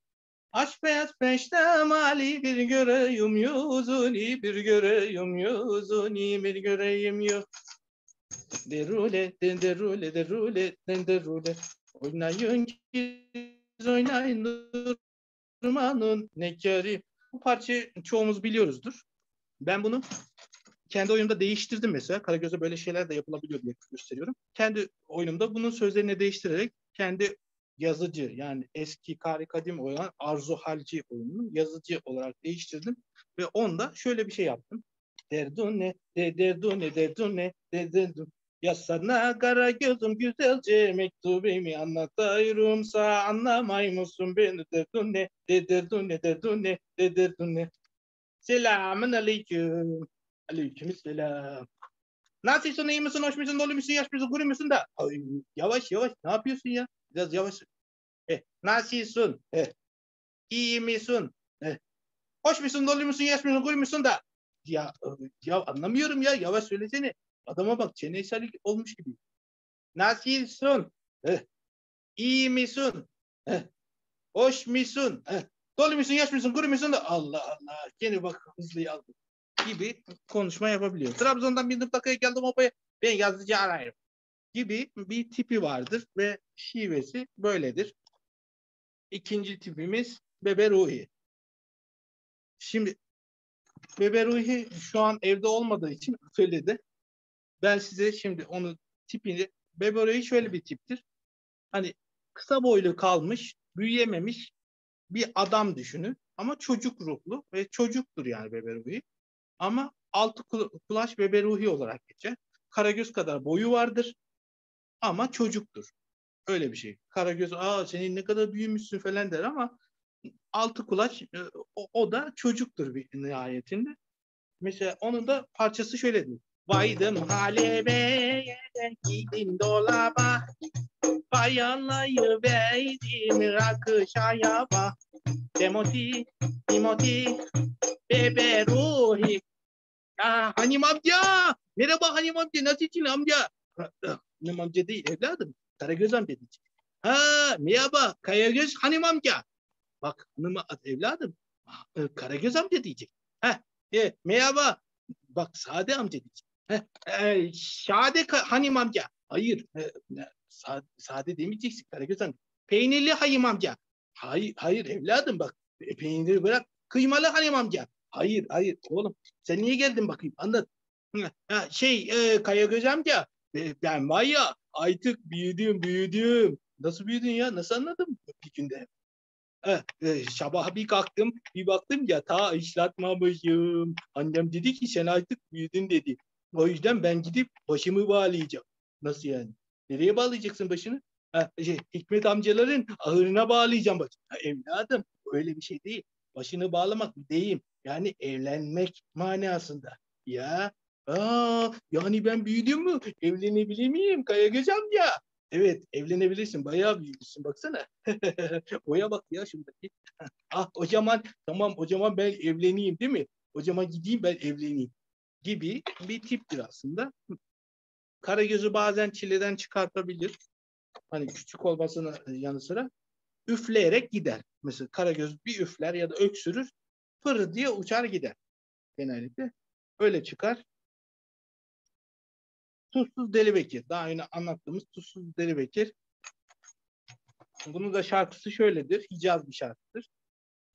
Aş beyaz peşte mali bir göreyim yüzünü bir göreyim yüzünü bir göreyim yüzünü Derule, derule, derule, derule. Oynayın kiz, oynayın durmanın nekeri. Bu parçayı çoğumuz biliyoruzdur. Ben bunu kendi oyunumda değiştirdim mesela. Karagöz'e böyle şeyler de yapılabiliyor diye gösteriyorum. Kendi oyunumda bunun sözlerini değiştirerek kendi yazıcı yani eski Kari Kadim olan Arzu Halci oyununu yazıcı olarak değiştirdim. Ve onda şöyle bir şey yaptım. Derdune, de derdune, derdune, de derdune. Ya sana kara gözüm güzelce mektubimi anlatayımsa anlamay mısın beni derdune, de derdune, derdune, de derdune. Selamun aleyküm. Aleyküm selam. Nasılsın, iyi misin, hoş musun, dolu musun, yaş mısın, kuru musun da? Ay, yavaş yavaş, ne yapıyorsun ya? Biraz yavaş. Eh, nasılsın? Eh, iyi misin? Eh, hoş musun, dolu musun, yaş mısın, kuru musun da? Ya, ya anlamıyorum ya, yavaş söylesene. Adama bak, çenesel olmuş gibi. Nasılsın? Eh, iyi misin? Eh, hoş musun? Eh, dolu musun, yaş mısın, kuru musun da? Allah Allah, gene bak hızlı yazdım gibi konuşma yapabiliyor. Trabzon'dan bir dakikaya geldim obaya ben yazıcı arayayım gibi bir tipi vardır ve şivesi böyledir. İkinci tipimiz Bebe Ruhi. Şimdi Bebe Ruhi şu an evde olmadığı için söyledi. Ben size şimdi onu tipini Bebe Ruhi şöyle bir tiptir. Hani kısa boylu kalmış, büyüyememiş bir adam düşünün. Ama çocuk ruhlu ve çocuktur yani Bebe Ruhi. Ama altı kulaç bebe ruhi olarak geçer. Karagöz kadar boyu vardır ama çocuktur. Öyle bir şey. Karagöz aa senin ne kadar büyümüşsün falan der ama altı kulaç e, o, o da çocuktur bir nihayetinde. Mesela onun da parçası şöyle diyor. Vaydım halebeye gidin dolaba Bayanlayı verdim rakı şayaba Demoti, Timoti, Bebe Ruhi. Aa, Hanim amca. Merhaba Hanim amca. Nasılsın amca? Hanim amca değil evladım. Karagöz amca diyecek. Ha merhaba Karagöz Hanim amca. Bak hanıma evladım. Karagöz amca diyecek. Ha, e, merhaba. Bak Sade amca diyecek. Ha, e, Şade Hanim amca. Hayır. E, sade, sade demeyeceksin Karagöz amca. Peynirli Hayim amca. Hayır, hayır evladım bak. E, peyniri bırak. Kıymalı Halim amca. Hayır hayır oğlum sen niye geldin bakayım anlat. Şey e, Kaya Göz amca e, ben var ya artık büyüdüm büyüdüm. Nasıl büyüdün ya nasıl anladın bir günde? E, e, sabah bir kalktım bir baktım ya ta ışlatmamışım. Annem dedi ki sen artık büyüdün dedi. O yüzden ben gidip başımı bağlayacağım. Nasıl yani? Nereye bağlayacaksın başını? Ha, şey, Hikmet amcaların ahırına bağlayacağım başını. Ha, evladım öyle bir şey değil. Başını bağlamak deyim. Yani evlenmek manasında. Ya aa, yani ben büyüdüm mü? Evlenebilir miyim Kaya Göz amca? Evet evlenebilirsin. Bayağı büyümüşsün baksana. Oya bak ya şuradaki. ah o zaman tamam o zaman ben evleneyim değil mi? O zaman gideyim ben evleneyim gibi bir tiptir aslında. Karagöz'ü bazen çileden çıkartabilir. hani küçük olmasının yanı sıra üfleyerek gider. Mesela karagöz bir üfler ya da öksürür fır diye uçar gider. Genellikle öyle çıkar. Tuzsuz Deli Bekir. Daha önce anlattığımız Tuzsuz Deli Bekir. Bunun da şarkısı şöyledir. Hicaz bir şarkıdır.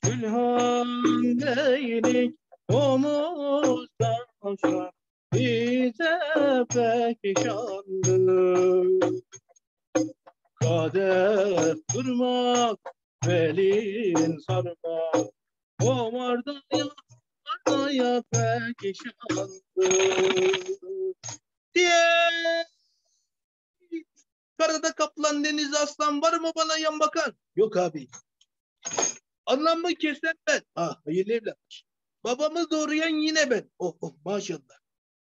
Gülhan değilik omuzdan aşağı bize pekişandı. Kadeh durmak, belin sarmak, o varda ya, varda ya pekişandı. Diye Karada kaplan, denizde aslan var mı bana yan bakan? Yok abi. Anlamı kesen ben. Ah hayırlı evlatmış. Babamı doğrayan yine ben. Oh oh maşallah.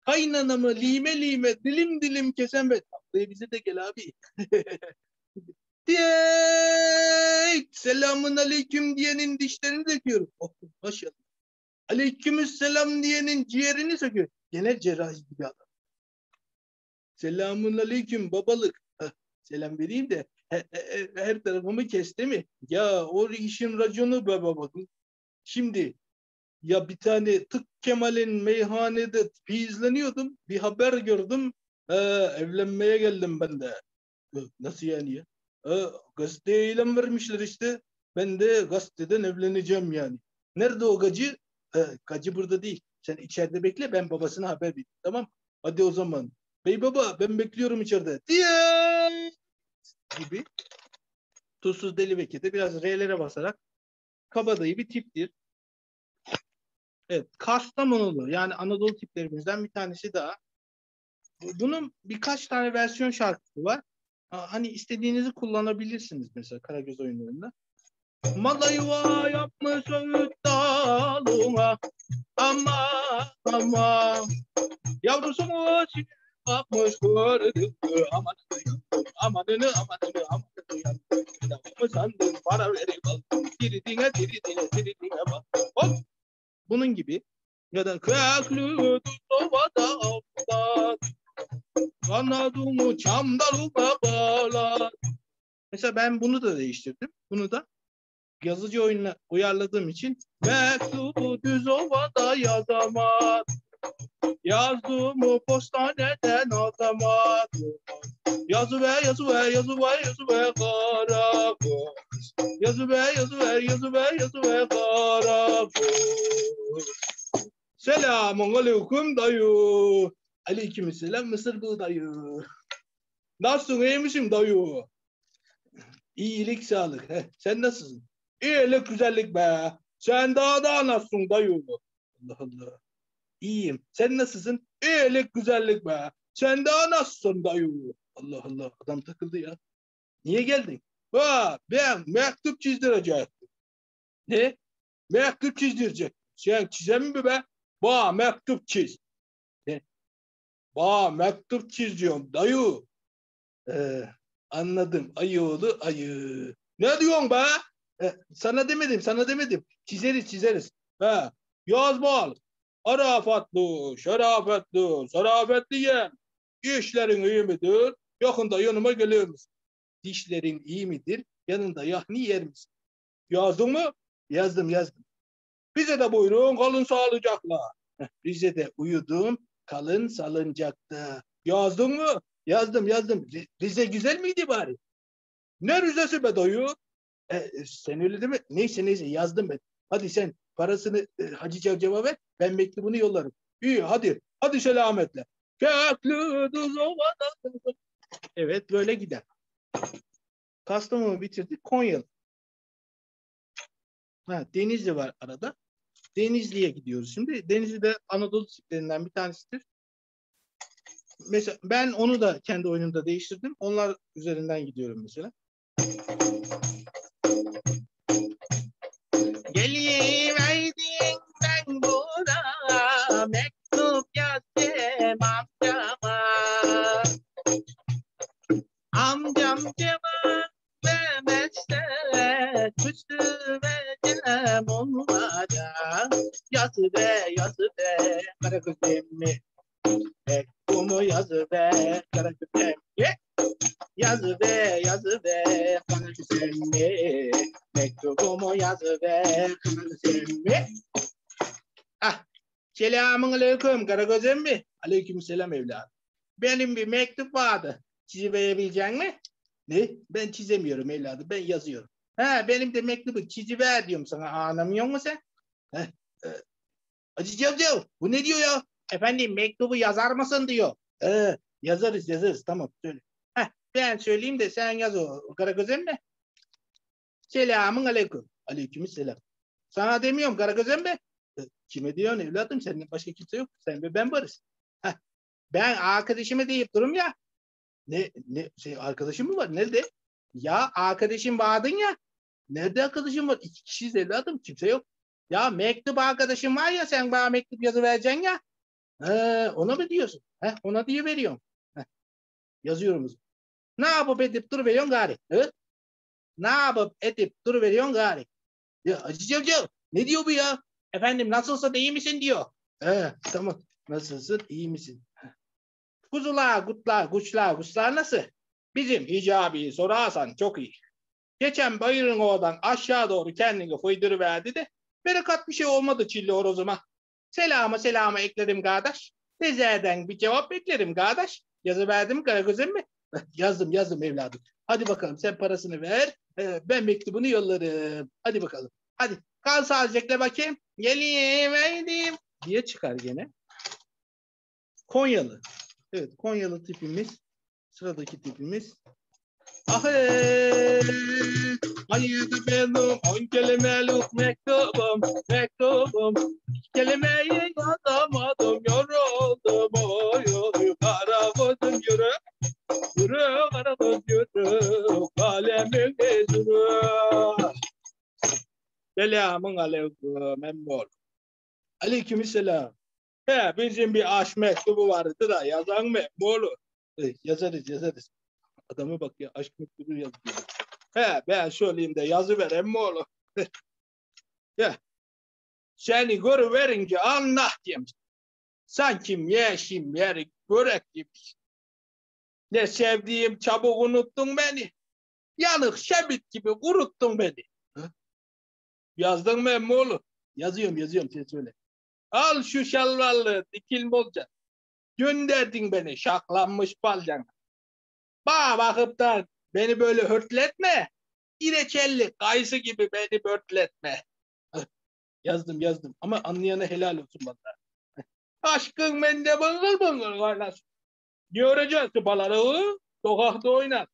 Kaynanamı lime lime dilim dilim kesen ben. Haftaya bize de gel abi. Diye selamun aleyküm diyenin dişlerini döküyorum. Oh maşallah. Aleykümüs selam diyenin ciğerini söküyor. Genel cerrahi gibi adam. Selamun aleyküm babalık. Selam vereyim de her, her, tarafımı kesti mi? Ya o işin raconu be babam. Şimdi ya bir tane Tık Kemal'in meyhanede pizleniyordum. Bir haber gördüm. Ee, evlenmeye geldim ben de. Nasıl yani ya? Ee, gazeteye ilan vermişler işte. Ben de gazeteden evleneceğim yani. Nerede o gacı? Ee, gacı burada değil. Sen içeride bekle ben babasına haber vereyim. Tamam Hadi o zaman. Bey baba ben bekliyorum içeride. Diye gibi. Tuzsuz Deli Bekir'de biraz R'lere basarak kabadayı bir tiptir. Evet, Kastamonulu yani Anadolu tiplerimizden bir tanesi daha. Bunun birkaç tane versiyon şarkısı var. Hani istediğinizi kullanabilirsiniz mesela Karagöz oyunlarında. Malayva yapmış öğüt dalına ama ama yavrusunu bakmış gördük amanını amanını amanını amanını. Mı sandın para verip al. Diridine diridine diridine bak. Hop bunun gibi ya da köklü ovada avlat kanadımı çamdalıma bağlat. Mesela ben bunu da değiştirdim. Bunu da yazıcı oyununa uyarladığım için mektubu düz ovada yazamaz. Yazdığımı postaneden atamadım. Yazı ver, yazı ver, yazı ver, yazı ver kara kız. Yazı ver, yazı ver, yazı ver, yazı ver kara kız. Selamun aleyküm dayı. Aleyküm selam Mısır bu dayı. Nasılsın iyi misin dayı? İyilik sağlık. Heh, sen nasılsın? İyilik güzellik be. Sen daha da nasılsın dayı? Allah Allah. İyiyim. Sen nasılsın? İyilik güzellik be. Sen daha nasılsın dayı? Allah Allah. Adam takıldı ya. Niye geldin? Ha, ben mektup çizdirecektim. Ne? Mektup çizdirecek. Sen çizen mi be? Ba mektup çiz. Ne? Ba mektup çiz diyorum dayı. Ee, anladım. Ayı oğlu ayı. Ne diyorsun be? Ee, sana demedim, sana demedim. Çizeriz, çizeriz. Ha, yaz bal. Arafatlı, şerafetli, zarafetli yen. İşlerin iyi midir? Yakında yanıma gelir misin? Dişlerin iyi midir? Yanında yahni yer misin? Yazdın mı? Yazdım, yazdım. Bize de buyurun kalın sağlıcakla. Rize'de uyudum, kalın salıncakta. Yazdın mı? Yazdım, yazdım. Rize güzel miydi bari? Ne Rize'si be dayı? E, sen öyle deme. Neyse neyse yazdım ben. Hadi sen parasını e, Hacı Cevcev'e ver. Ben mektubunu yollarım. İyi hadi. Hadi selametle. Evet böyle gider. Kastamonu bitirdik. Konya. Ha, Denizli var arada. Denizli'ye gidiyoruz şimdi. Denizli de Anadolu tiplerinden bir tanesidir. Mesela ben onu da kendi oyunumda değiştirdim. Onlar üzerinden gidiyorum mesela. Yazı be yazı be kara kızım mi? Mektumu yazı be kara kızım Ye. Yazı be, yazı be, bana güzel mi? Mektubumu yazı be, bana güzel mi? Ah, selamun aleyküm Karagöz'üm mi? Aleyküm selam evladım. Benim bir mektup vardı. Çiziverebilecek mi? Ne? Ben çizemiyorum evladım, ben yazıyorum. Ha, benim de mektubu çiziver diyorum sana, anlamıyor musun sen? Heh, Hacı Cavcav, bu ne diyor ya? Efendim mektubu yazar mısın diyor. Ee, yazarız yazarız tamam söyle. Heh, ben söyleyeyim de sen yaz o Karagöz'üm mi? Selamun aleyküm. Aleyküm selam. Sana demiyorum Karagöz'üm be. E, Kime diyorsun evladım? Senin başka kimse yok. Sen ve ben varız. Heh, ben arkadaşımı deyip durum ya. Ne, ne şey arkadaşım mı var? Nerede? Ya arkadaşım vardın ya. Nerede arkadaşım var? İki kişiyiz evladım. Kimse yok. Ya mektup arkadaşım var ya sen bana mektup yazı vereceksin ya. He, ona mı diyorsun? He, ona diye veriyorum. Heh. Ne yapıp edip dur veriyorsun gari? He? Ne yapıp edip dur veriyorsun gari? Ya Hacı Cavcav ne diyor bu ya? Efendim nasılsa iyi misin diyor. He, tamam. Nasılsın iyi misin? Heh. Kuzular, kutlar, kuşlar, kuşlar nasıl? Bizim hicabi sorarsan çok iyi. Geçen bayırın oradan aşağı doğru kendini fıydırıverdi de berekat bir şey olmadı çilli horozuma. Selamı selamı ekledim kardeş. Tezerden bir cevap beklerim kardeş. Yazı verdim Karagöz'üm mi? yazdım yazdım evladım. Hadi bakalım sen parasını ver. Ee, ben mektubunu yollarım. Hadi bakalım. Hadi kal sağlıcakla bakayım. Geleyim eydim diye çıkar gene. Konyalı. Evet Konyalı tipimiz. Sıradaki tipimiz. Ahey, hayırdı benim on kelimelik mektubum, mektubum. Kelimeyi yazamadım, yoruldum, oy oy, kara gözüm yürü. Yürü kara göz yürü, kalemin yürü. Selamun aleyküm emmol. Aleyküm selam. He, bizim bir aşk mektubu vardı da yazan mı emmolu? E, yazarız yazarız. Adama bak ya aşk mektubu yazıyor. He ben söyleyeyim de yazı ver emmoğlu. ya seni görüverince Allah diyeyim. Sanki yeşim yeri börek gibi. Ne sevdiğim çabuk unuttun beni. Yanık şebit gibi kuruttun beni. Hı? Yazdın mı emmoğlu? Yazıyorum yazıyorum sen söyle. Al şu şalvarlı dikil bolca. Gönderdin beni şaklanmış balcana. Bana bakıp da beni böyle hörtletme. İreçelli kayısı gibi beni börtletme. yazdım yazdım ama anlayana helal olsun bana. Aşkın bende bıngıl bıngıl kaynasın. Göreceğiz tıpaları sokakta oynar.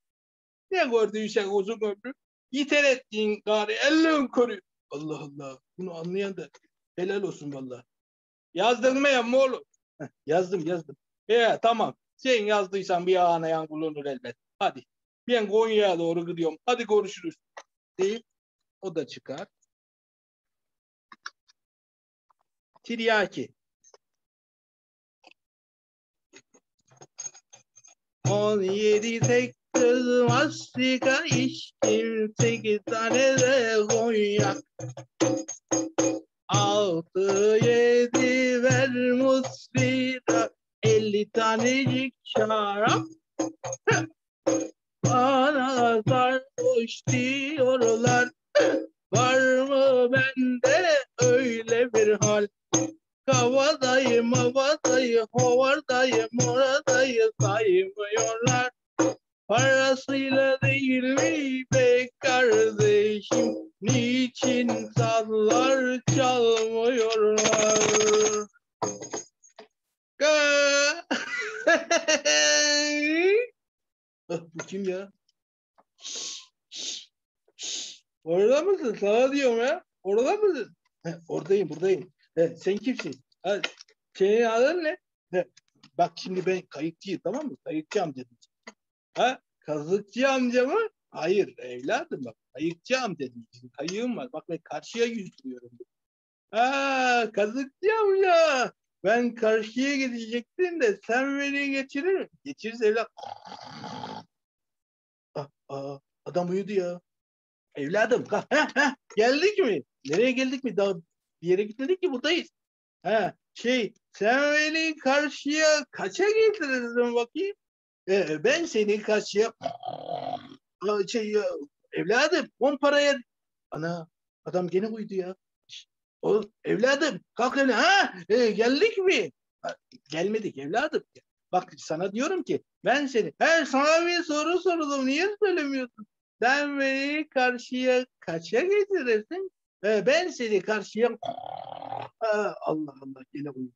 Ne gördüyse uzun ömrü yiter ettiğin gari elin körü. Allah Allah bunu anlayan da helal olsun valla. Yazdın mı ya oğlum? Yazdım yazdım. E tamam. Sen yazdıysan bir ağlayan bulunur elbet. Hadi. Ben Konya'ya doğru gidiyorum. Hadi görüşürüz. Deyip o da çıkar. Tiryaki. On yedi tek kız mastika içtim. Sekiz tane de konyak. Altı yedi ver musbira. Elli tanecik şarap. Bana sarhoş diyorlar. Var mı bende öyle bir hal? Kavadayım, havadayım, hovardayım, oradayı saymıyorlar. Parasıyla değil mi be kardeşim? Niçin sallar Kim ya? Orada mısın? Sana diyorum ya. Orada mısın? He, oradayım, buradayım. He, sen kimsin? Ha, senin adın ne? He, bak şimdi ben kayıkçıyım tamam mı? Kayıkçı amca. Ha, kazıkçı amca mı? Hayır evladım bak. Kayıkçı amca Kayığım var. Bak ben karşıya yüzüyorum. Ha, kazıkçı amca. Ben karşıya gidecektim de sen beni geçirir misin? Geçiriz evlat. Aa, adam uyudu ya. Evladım kalk. Heh, heh, geldik mi? Nereye geldik mi? Daha bir yere gitmedik ki buradayız. Ha, şey sen beni karşıya kaça getirdin bakayım? e, ben seni karşıya şey, evladım on paraya ana adam gene uydu ya. O evladım kalk evladım. Ha e, geldik mi? Ha, gelmedik evladım. Bak sana diyorum ki ben seni he sana bir soru sordum niye söylemiyorsun? Sen beni karşıya kaça getirirsin? E, ben seni karşıya Allah Allah yine uyudu.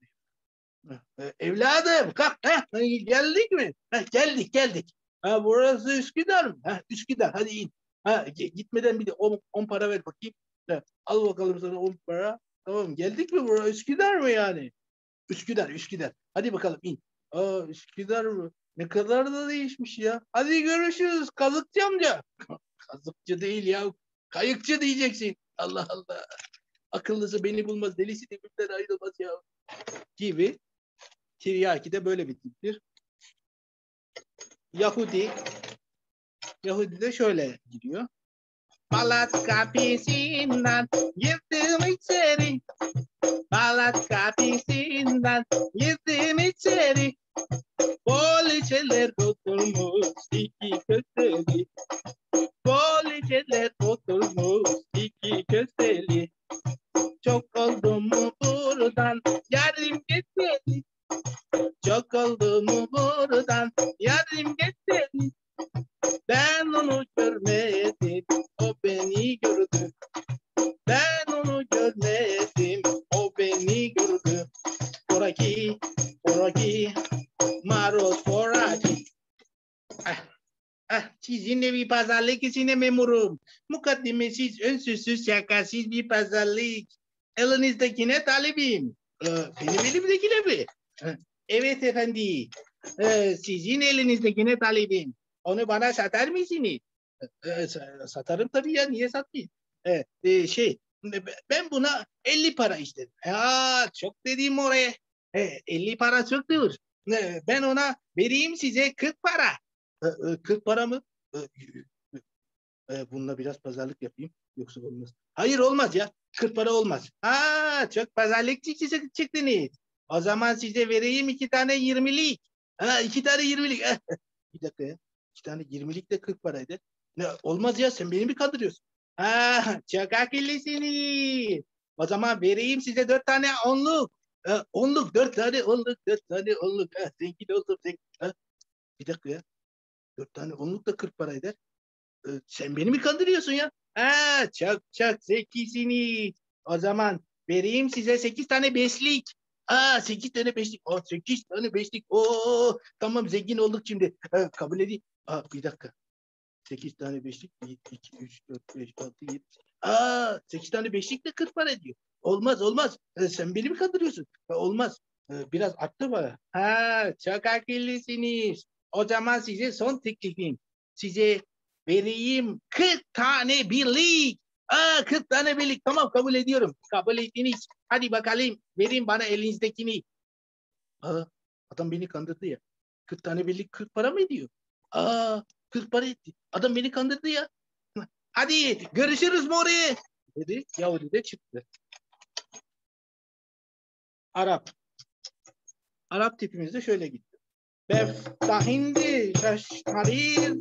E, evladım kalk ha, geldik mi? Ha, geldik geldik. Ha, burası Üsküdar mı? Ha, Üsküdar hadi in. Ha, gitmeden bir de 10 para ver bakayım. Ha, al bakalım sana 10 para. Tamam geldik mi buraya? Üsküdar mı yani? Üsküdar, Üsküdar. Hadi bakalım in. Aa Üsküdar mı? Ne kadar da değişmiş ya. Hadi görüşürüz kazıkçı amca. Kazıkçı değil ya. Kayıkçı diyeceksin. Allah Allah. Akıllısı beni bulmaz. Delisi dibimden ayrılmaz ya. Gibi. Tiryaki de böyle bir tiptir. Yahudi Yahudi de şöyle gidiyor. Balat kapisinden girdim içeri. Balat kapisinden girdim içeri. Poliçeler oturmuş iki köşeli. Poliçeler oturmuş iki köşeli. Çok oldu mu buradan yarım geçeli. Çok oldu mu buradan yarım geçeli. Ben onu görmedim, o beni gördü. Ben onu görmedim, o beni gördü. Poraki, poraki. Ah, ah, sizinle bir pazarlık içine memurum. Mukaddimesiz, önsüzsüz, şakasız bir pazarlık. Elinizdekine talibim. Ee, benim elimdekine mi? Evet efendi. Ee, sizin elinizdekine talibim. Onu bana satar mısınız? E, satarım tabii ya niye satmayayım? E, e, şey ben buna 50 para istedim. Ya çok dediğim oraya. E, 50 para çoktur. E, ben ona vereyim size 40 para. E, e, 40 para mı? E, e, bununla biraz pazarlık yapayım. Yoksa olmaz. Hayır olmaz ya. 40 para olmaz. Ha çok pazarlıkçı çıktınız. O zaman size vereyim iki tane 20'lik. Ha iki tane 20'lik. bir dakika ya. İki tane 20'lik de 40 paraydı. Ne, olmaz ya sen beni mi kandırıyorsun? Ha, çok akıllısınız. O zaman vereyim size dört tane onluk. Ha, onluk, dört tane onluk, dört tane onluk. Ha, zengin oldum, zengin. Ha, bir dakika ya. Dört tane onluk da 40 paraydı. Ee, sen beni mi kandırıyorsun ya? Ha, çok çok zekisiniz. O zaman vereyim size sekiz tane beşlik. Aa sekiz tane beşlik. Aa sekiz tane beşlik. Oo tamam zengin olduk şimdi. Ha, kabul edeyim. Aa bir dakika. 8 tane beşlik 1, 2, 3, 4, 5, 6, 7. Aa 8 tane beşlik de 40 para ediyor. Olmaz olmaz. Ee, sen beni mi kandırıyorsun? Ee, olmaz. Ee, biraz arttı mı? Ha çok akıllısınız. O zaman size son teklifim. Size vereyim 40 tane birlik. Aa 40 tane birlik. Tamam kabul ediyorum. Kabul ettiniz. Hadi bakalım verin bana elinizdekini. Aa adam beni kandırdı ya. 40 tane birlik 40 para mı ediyor? Aa 40 para etti. Adam beni kandırdı ya. Hadi görüşürüz Mori. Dedi. Yahudi de çıktı. Arap. Arap tipimiz de şöyle gitti. Beftahindi şaştarir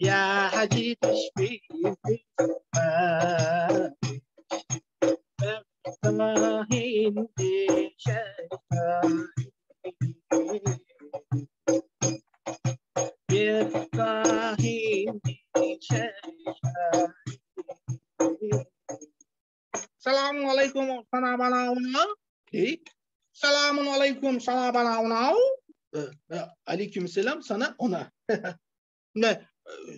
ya hacı teşbih Beftahindi şaştarir bir kahin Selamun aleyküm sana bana ona. Selamun aleyküm sana bana ona. Aleyküm selam sana ona. ne?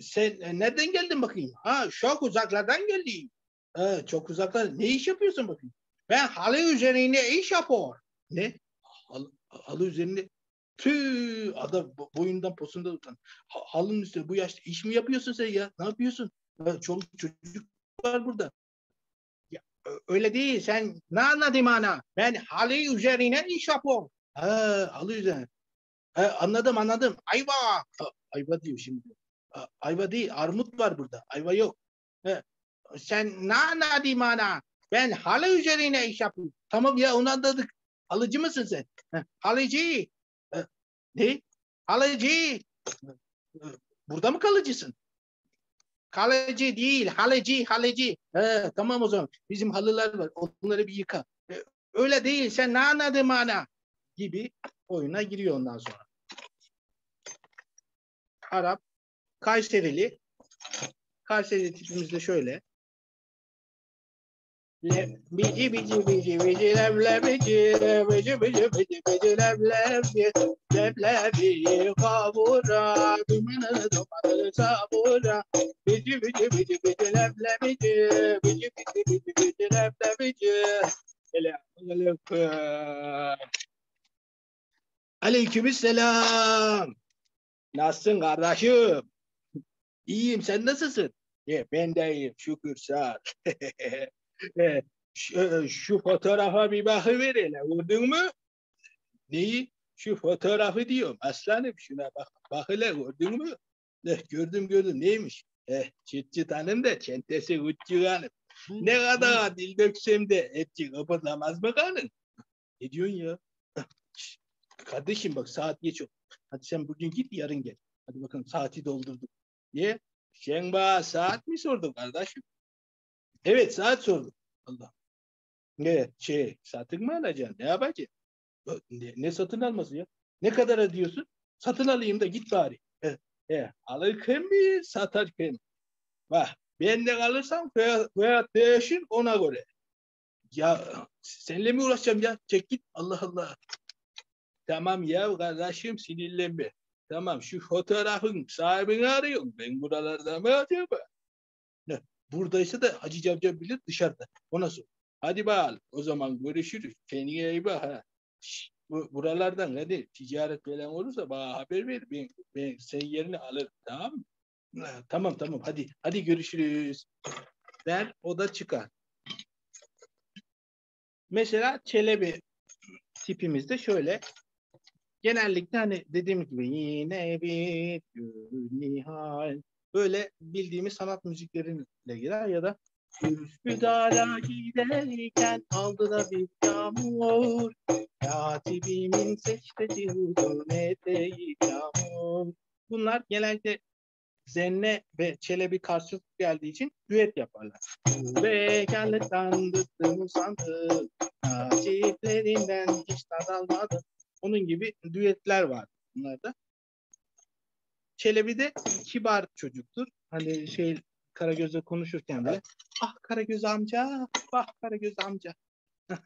Sen nereden geldin bakayım? Ha çok uzaklardan geldim. Ha, çok uzaklar. Ne iş yapıyorsun bakayım? Ben halı üzerine iş yapıyorum. Ne? Halı, halı üzerinde Tüh adam boyundan posundan utan. Halının üstüne bu yaşta iş mi yapıyorsun sen ya? Ne yapıyorsun? Ya, çoluk çocuk var burada. Öyle değil. Sen ne anladın bana? Ben halı üzerine iş yapıyorum. Ha, halı üzerine. Ha, anladım anladım. Ayva. Ha, ayva diyor şimdi. Ha, ayva değil. Armut var burada. Ayva yok. Ha, sen ne anladın bana? Ben halı üzerine iş yapıyorum. Tamam ya onu anladık. Halıcı mısın sen? Ha, halıcı. Ne? Halıcı. Burada mı kalıcısın? Kalıcı değil, halıcı, halıcı. He, tamam o zaman. Bizim halılar var. Onları bir yıka. E, öyle değil. Sen ne anladın mana? Gibi oyuna giriyor ondan sonra. Arap, Kayserili. Kayseri tipimiz de şöyle. Le, bici bici bici bici leblebici bici bici bici bici leblebi leblebi kavura dumanı dumanı savura bici bici bici bici leblebici bici bici bici bici leblebici Aleykümselam. Nasılsın kardeşim? İyiyim sen nasılsın? E, ben de iyiyim şükür sağ ol. E, şu, şu fotoğrafa bir bakıver hele gördün mü? Neyi? Şu fotoğrafı diyorum aslanım şuna bak. Bak hele gördün mü? Eh, gördüm gördüm neymiş? Eh, çıt çıt hanım da çentesi uççu hanım. Ne kadar dil döksem de etçi kıpırlamaz mı kanın? Ne diyorsun ya? Kardeşim bak saat geç oldu. Hadi sen bugün git yarın gel. Hadi bakalım saati doldurduk. Niye? Sen bana saat mi sordun kardeşim? Evet saat sordum. Allah. Ne şey satın mı alacaksın? Ne yapacaksın? Ne, ne satın alması ya? Ne kadar ödüyorsun? Satın alayım da git bari. He, he. Alırken mi satarken mi? Bak ben de kalırsam fiyat, fiyat değişir ona göre. Ya seninle mi uğraşacağım ya? Çek git. Allah Allah. Tamam ya kardeşim sinirlenme. Tamam şu fotoğrafın sahibini arıyorum. Ben buralarda mı acaba? Buradaysa da Hacı Cavcav bilir dışarıda. Ona sor. Hadi bakalım. O zaman görüşürüz. Kendine iyi bak ha. Buralardan hadi ticaret falan olursa bana haber ver. Ben, ben senin yerini alırım. Tamam mı? Tamam tamam hadi. Hadi görüşürüz. Der o da çıkar. Mesela Çelebi tipimizde şöyle genellikle hani dediğim gibi yine bir nihal böyle bildiğimiz sanat müzikleriyle girer ya da Üsküdar'a giderken aldı bir yağmur Katibimin seçteci eteği yağmur Bunlar genellikle Zenne ve Çelebi karşılık geldiği için düet yaparlar. Bekarlıktan bıktım usandım, çiftlerinden hiç tad almadım. Onun gibi düetler var bunlarda. Çelebi de kibar çocuktur. Hani şey Karagöz'le konuşurken bile ah Karagöz amca, ah Karagöz amca.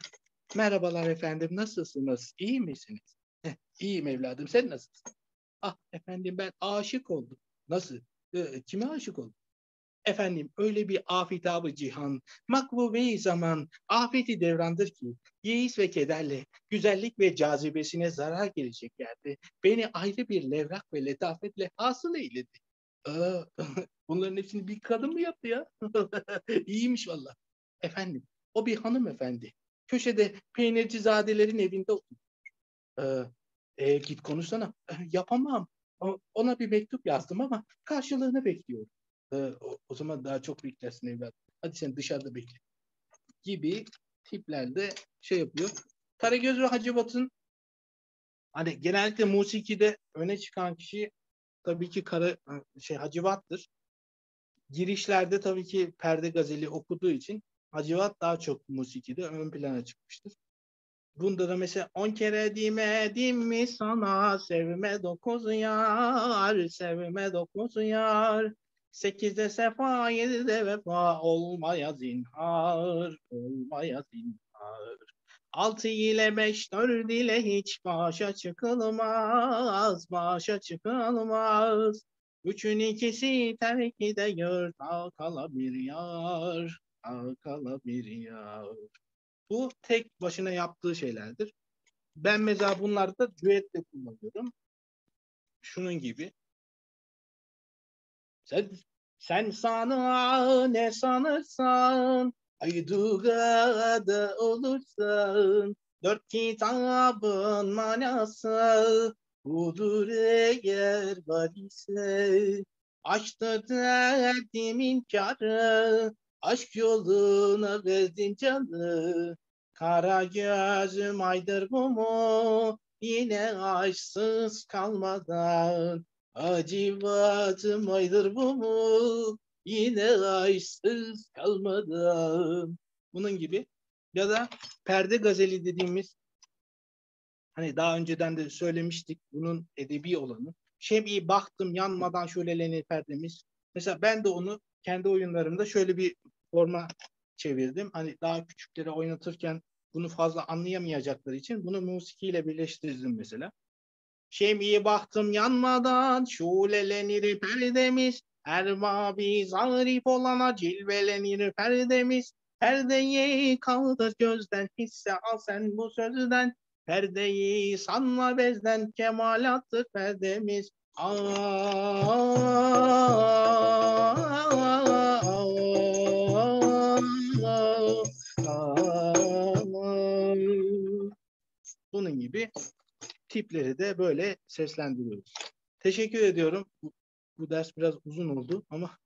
Merhabalar efendim nasılsınız? İyi misiniz? Heh, İyiyim evladım sen nasılsın? Ah efendim ben aşık oldum. Nasıl? Ee, kime aşık oldun? Efendim öyle bir afitabı cihan, makbuve zaman, afeti devrandır ki, yeis ve kederle, güzellik ve cazibesine zarar gelecek yerde beni ayrı bir levrak ve letafetle hasıl eyledi. Aa, bunların hepsini bir kadın mı yaptı ya? İyiymiş valla. Efendim, o bir hanımefendi. Köşede peynircizadelerin evinde oturuyor. E, git konuşsana. Yapamam. Ona bir mektup yazdım ama karşılığını bekliyorum. Ee, o, o zaman daha çok beklersin evlat. Hadi sen dışarıda bekle. Gibi tiplerde şey yapıyor. Karagöz ve Hacivat'ın hani genellikle musikide öne çıkan kişi tabii ki Kara, şey Hacivat'tır. Girişlerde tabii ki perde gazeli okuduğu için Hacivat daha çok musikide ön plana çıkmıştır. Bunda da mesela on kere demedim mi sana sevme dokuz yar, sevme dokuz yar. Sekizde sefa, yedide vefa, olmaya zinhar, olmaya zinhar. Altı ile beş, dört ile hiç başa çıkılmaz, başa çıkılmaz. Üçün ikisi terki de gör, kala bir yar, kala bir yar. Bu tek başına yaptığı şeylerdir. Ben mesela bunlarda düetle kullanıyorum. Şunun gibi. Sen, sen sana ne sanırsan, Ayduga'da olursan, dört kitabın manası, budur eğer var ise, açtı derdimin karı, aşk yoluna verdim canı, Kara gözüm aydır bu mu? yine aşksız kalmadan Acıvatım aydır bu mu yine aşksız kalmadan bunun gibi ya da perde gazeli dediğimiz hani daha önceden de söylemiştik bunun edebi olanı. Şem'i baktım yanmadan şöyleleni perdemiz. Mesela ben de onu kendi oyunlarımda şöyle bir forma çevirdim. Hani daha küçüklere oynatırken bunu fazla anlayamayacakları için bunu musikiyle birleştirdim mesela. Şem'i baktım yanmadan şulelenir perdemiz. Erbabi zarif olana cilvelenir perdemiz. Perdeyi kaldır gözden hisse al sen bu sözden. Perdeyi sanma bezden kemalattır perdemiz. Bunun gibi tipleri de böyle seslendiriyoruz. Teşekkür ediyorum. Bu, bu ders biraz uzun oldu ama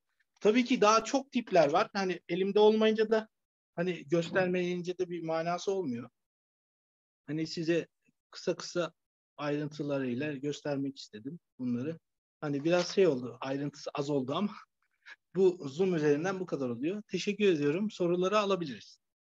tabii ki daha çok tipler var. Hani elimde olmayınca da hani göstermeyince de bir manası olmuyor. Hani size kısa kısa ayrıntılarıyla göstermek istedim bunları. Hani biraz şey oldu, ayrıntısı az oldu ama bu Zoom üzerinden bu kadar oluyor. Teşekkür ediyorum. Soruları alabiliriz.